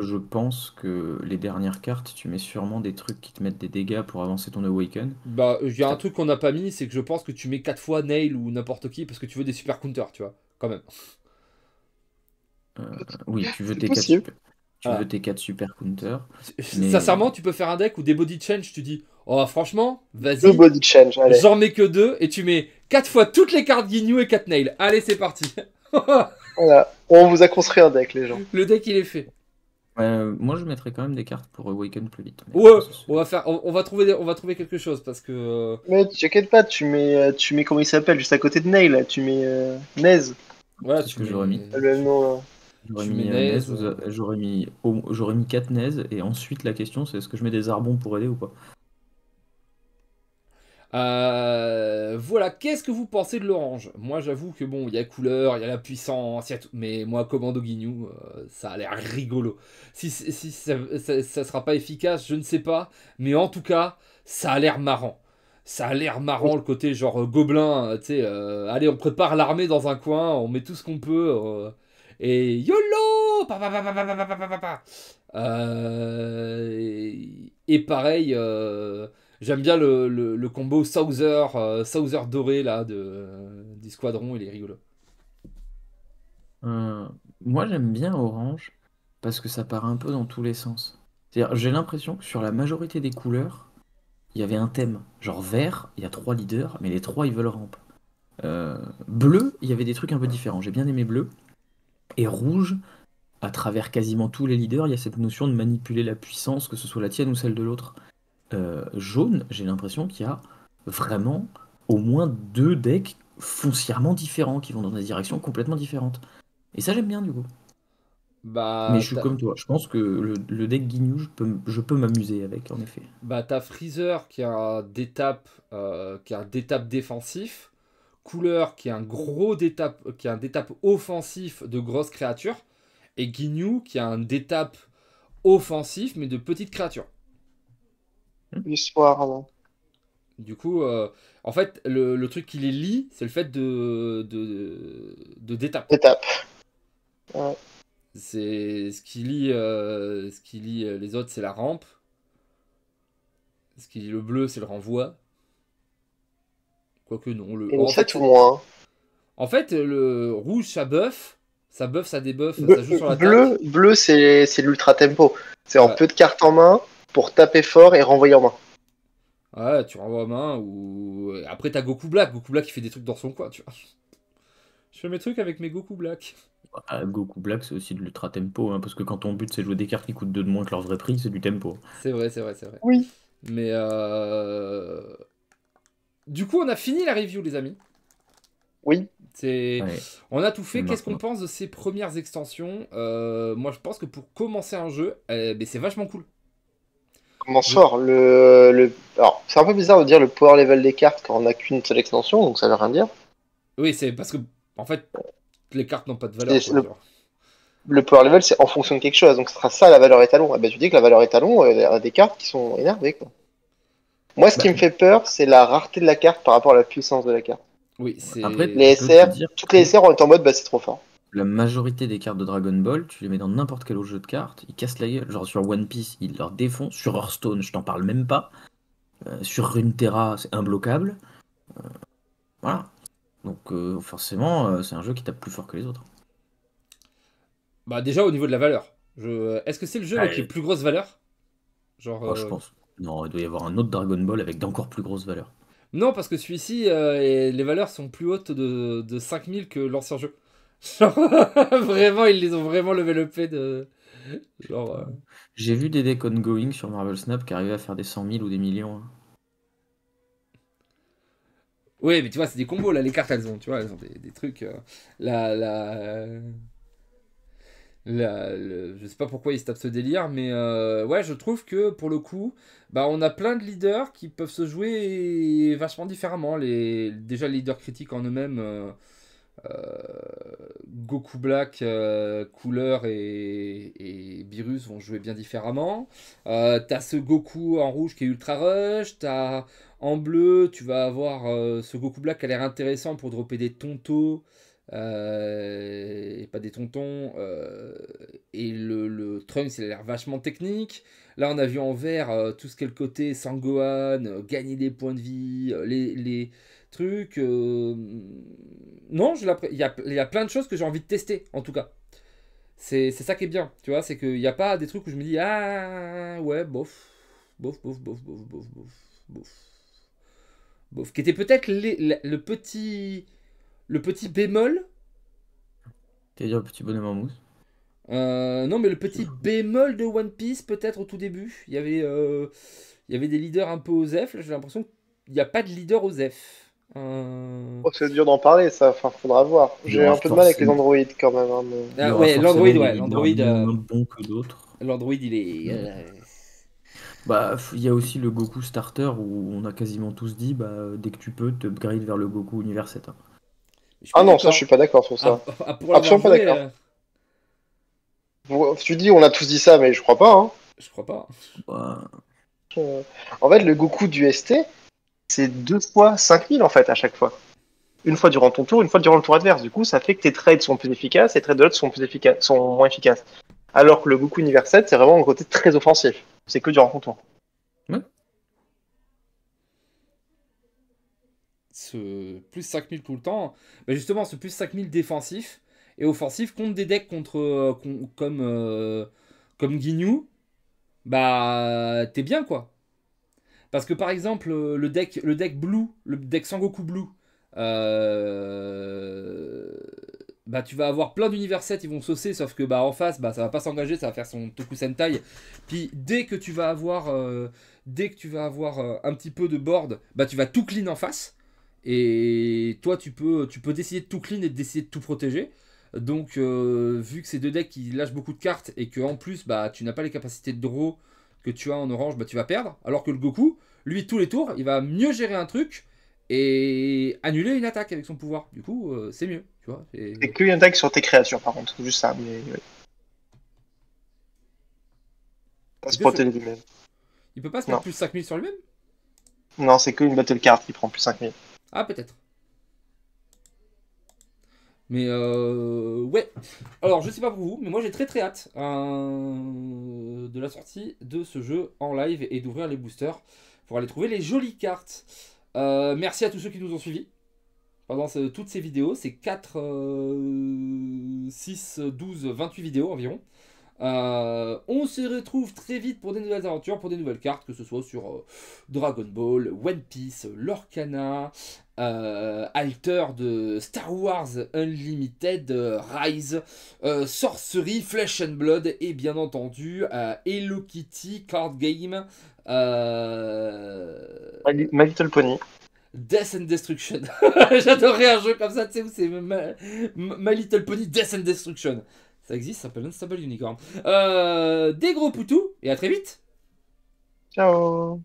je pense que les dernières cartes, tu mets sûrement des trucs qui te mettent des dégâts pour avancer ton Awaken. Bah, il y a un truc qu'on n'a pas mis, c'est que je pense que tu mets 4 fois Nail ou n'importe qui parce que tu veux des super counters, tu vois, quand même. Euh, oui, tu veux tes 4 possible. super, tu Ah. veux tes quatre super counters. Mais- Sincèrement, tu peux faire un deck où des Body Change, tu dis, oh, franchement, Deux vas-y, body change, allez. j'en mets que deux et tu mets 4 fois toutes les cartes Ginyu et 4 Nail. Allez, c'est parti. *laughs* Voilà. On vous a construit un deck, les gens. Le deck, il est fait. Euh, moi, je mettrais quand même des cartes pour Awaken plus vite. mais Ouais, on va faire, on, on va trouver, des- on va trouver quelque chose parce que euh, Mais t'inquiète pas, tu mets, euh, tu mets comment il s'appelle juste à côté de Nail, là, tu mets euh, Nez. voilà, C'est ce tu que mets- j'aurais mis. Le nom. J'aurais tu mis, Naze, Naze, j'aurais mis, j'aurais mis 4 Naze, et ensuite la question c'est est-ce que je mets des arbons pour aider ou pas? Euh, voilà, qu'est-ce que vous pensez de l'orange? Moi, j'avoue que bon, il y a couleur, il y a la puissance, y a tout. Mais moi, Commando Guignou, euh, ça a l'air rigolo. Si, si ça, ça, sera pas efficace, je ne sais pas. Mais en tout cas, ça a l'air marrant. Ça a l'air marrant le côté genre euh, gobelin, tu sais, allez, on prépare l'armée dans un coin, on met tout ce qu'on peut, et YOLO pa, et pareil, euh, J'aime bien le, combo Souther, euh, doré là de, du squadron, il est rigolo. Euh, Moi j'aime bien Orange, parce que ça part un peu dans tous les sens. J'ai l'impression que sur la majorité des couleurs, il y avait un thème. Genre vert, il y a trois leaders, mais les trois ils veulent rampe. Euh, bleu, il y avait des trucs un peu différents. J'ai bien aimé bleu. Et rouge, à travers quasiment tous les leaders, il y a cette notion de manipuler la puissance, que ce soit la tienne ou celle de l'autre. Euh, jaune, j'ai l'impression qu'il y a vraiment au moins deux decks foncièrement différents qui vont dans des directions complètement différentes. Et ça j'aime bien du coup. Bah, Mais je suis comme toi, je pense que le, le deck Ginyu, je peux, m- je peux m'amuser avec en effet. Bah, t'as Freezer qui a un d'étape euh, qui a un d'étape défensif, Couleur qui a un gros d'étape qui a un d'étape offensif de grosses créatures, et Ginyu qui a un d'étape offensif mais de petites créatures. L'histoire, non. Du coup, euh, en fait, le, le truc qui les lie, c'est le fait de de, de d'étape. Étape. C'est ce qui lie, euh, ce qui lie euh, les autres, c'est la rampe. Ce qui lie le bleu, c'est le renvoi. Quoique non. Le... Et En, fait, tout moins. en fait, le rouge, ça buff. Ça buff, ça débuff, Bleu, ça joue sur la bleu, bleu, c'est c'est l'ultra tempo. C'est en Ouais. peu de cartes en main pour taper fort et renvoyer en main. Ouais, tu renvoies à main ou. Après, t'as Goku Black. Goku Black, il fait des trucs dans son coin, tu vois. Je fais mes trucs avec mes Goku Black. Ah, Goku Black, c'est aussi de l'ultra tempo, hein, parce que quand ton but c'est de jouer des cartes qui coûtent 2 de moins que leur vrai prix, c'est du tempo. C'est vrai, c'est vrai, c'est vrai. Oui. Mais euh... du coup, on a fini la review, les amis. Oui. C'est, Ouais. on a tout fait. Qu'est-ce qu'on pense de ces premières extensions? Euh, Moi, je pense que pour commencer un jeu, ben, c'est vachement cool. Comment sort le, le... Alors, c'est un peu bizarre de dire le power level des cartes quand on n'a qu'une seule extension, donc ça veut rien dire. Oui, c'est parce que, en fait, les cartes n'ont pas de valeur. Quoi, le- power level, c'est en fonction de quelque chose, donc ce sera ça la valeur étalon. Et ben, tu dis que la valeur étalon, euh, il y a des cartes qui sont énervées, quoi. Moi, ce qui Bah. me fait peur, c'est la rareté de la carte par rapport à la puissance de la carte. Oui, c'est. Après, Les SR, dire toutes les SR, on est en mode, bah, c'est trop fort. La majorité des cartes de Dragon Ball, tu les mets dans n'importe quel autre jeu de cartes, ils cassent la gueule. Genre sur One Piece, ils leur défoncent. Sur Hearthstone, je t'en parle même pas. Euh, sur Runeterra, c'est imbloquable. Euh, voilà. Donc euh, forcément, c'est un jeu qui tape plus fort que les autres. Bah, déjà au niveau de la valeur. Je... Est-ce que c'est le jeu avec les plus grosses valeurs? Genre. Oh, je pense. Non, il doit y avoir un autre Dragon Ball avec d'encore plus grosses valeurs. Non, parce que celui-ci, les valeurs sont plus hautes de, de 5000 que l'ancien jeu. Genre, *laughs* vraiment, ils les ont vraiment levé le pied de. Genre. euh, J'ai vu des decks ongoing sur Marvel Snap qui arrivaient à faire des 100 000 ou des millions. hein. Ouais, mais tu vois, c'est des combos là, les cartes elles ont, tu vois, elles ont des, des trucs. euh, la, la, la- le- je sais pas pourquoi ils se tapent ce délire, mais euh, ouais, je trouve que pour le coup, bah, on a plein de leaders qui peuvent se jouer vachement différemment. Les, déjà, les leaders critiques en eux-mêmes, Goku Black, euh, Couleur et, Beerus vont jouer bien différemment. Euh, t'as ce Goku en rouge qui est ultra rush, t'as. En bleu, tu vas avoir euh, ce Goku Black qui a l'air intéressant pour dropper des tontos. euh, pas des tontons. euh, et le, le Trunks, il a l'air vachement technique. Là, on a vu en vert euh, tout ce qu'est le côté Sangohan, euh, gagner des points de vie, euh, les, les trucs. euh, Non, il y a, il y a plein de choses que j'ai envie de tester, en tout cas. C'est ça qui est bien, tu vois, c'est qu'il n'y a pas des trucs où je me dis, ah ouais, bof, bof, bof, bof, bof, bof, bof, bof bof, qui était peut-être le petit le petit bémol C'est-à-dire le petit bonhomme en mousse. euh, non mais le petit bémol de One Piece peut-être au tout début il y avait euh, il y avait des leaders un peu aux F là j'ai l'impression qu'il n'y a pas de leader aux F Euh, Oh, c'est dur d'en parler, ça. Enfin, faudra voir. J'ai un peu de mal avec les androïdes quand même. hein, mais- ah ouais l'Android ouais l'Android euh, moins bons que d'autres. l'Android il est euh, Bah, il y a aussi le Goku Starter où on a quasiment tous dit bah, dès que tu peux, te upgrade vers le Goku Univers 7. hein. Ah non, ça, je suis pas d'accord sur ça. Ah, ah, pour Absolument pas d'accord. euh, Tu dis, on a tous dit ça, mais je crois pas. Hein. je crois pas Bah, En fait, le Goku du ST, c'est deux fois 5000 en fait à chaque fois. Une fois durant ton tour, une fois durant le tour adverse. Du coup, ça fait que tes trades sont plus efficaces et tes trades de l'autre sont, moins efficaces. Alors que le Goku Univers 7, c'est vraiment un côté très offensif. C'est que durant ton tour. ce plus 5000 tout le temps, bah justement ce plus 5000 défensif et offensif contre des decks contre, euh, comme, euh, comme bah t'es bien quoi. Parce que par exemple euh, le deck, le deck Blue, le deck Sangoku Blue, euh, bah tu vas avoir plein d'univers 7, ils vont saucer, sauf que bah en face, bah ça va pas s'engager, ça va faire son Toku Sentai. Puis dès que tu vas avoir, euh, dès que tu vas avoir un petit peu de board, bah tu vas tout clean en face. Et toi, tu peux, tu peux décider de tout clean et de décider de tout protéger. Donc, vu que c'est deux decks qui lâchent beaucoup de cartes et que en plus, bah, tu n'as pas les capacités de draw que tu as en orange, bah, tu vas perdre. Alors que le Goku, lui, tous les tours, il va mieux gérer un truc et annuler une attaque avec son pouvoir. Du coup, euh, c'est mieux. Tu vois, c'est- Et qu'une attaque sur tes créatures, par contre. Juste ça. Mais, ouais. Pas se que protéger lui-même. Il peut pas se mettre Non. plus 5000 sur lui-même? Non, c'est qu'une battle card qui prend plus 5000. Ah, peut-être. Mais euh, ouais. Alors, je sais pas pour vous, mais moi j'ai très très hâte euh, de la sortie de ce jeu en live et d'ouvrir les boosters pour aller trouver les jolies cartes. Euh, merci à tous ceux qui nous ont suivis pendant toutes ces vidéos. C'est 4, euh, 6, 12, 28 vidéos environ. Euh, on se retrouve très vite pour des nouvelles aventures, pour des nouvelles cartes, que ce soit sur euh, Dragon Ball, One Piece, Lorcana, euh, Alter de Star Wars Unlimited, Rise, Sorcery, Flesh and Blood et bien entendu Hello Kitty Card Game, My, Little Pony. Death and Destruction. *laughs* J'adorerais un jeu comme ça, tu sais, où c'est My Little Pony Death and Destruction. Ça existe, ça s'appelle Unstable Unicorn. Euh, des gros poutous et à très vite. Ciao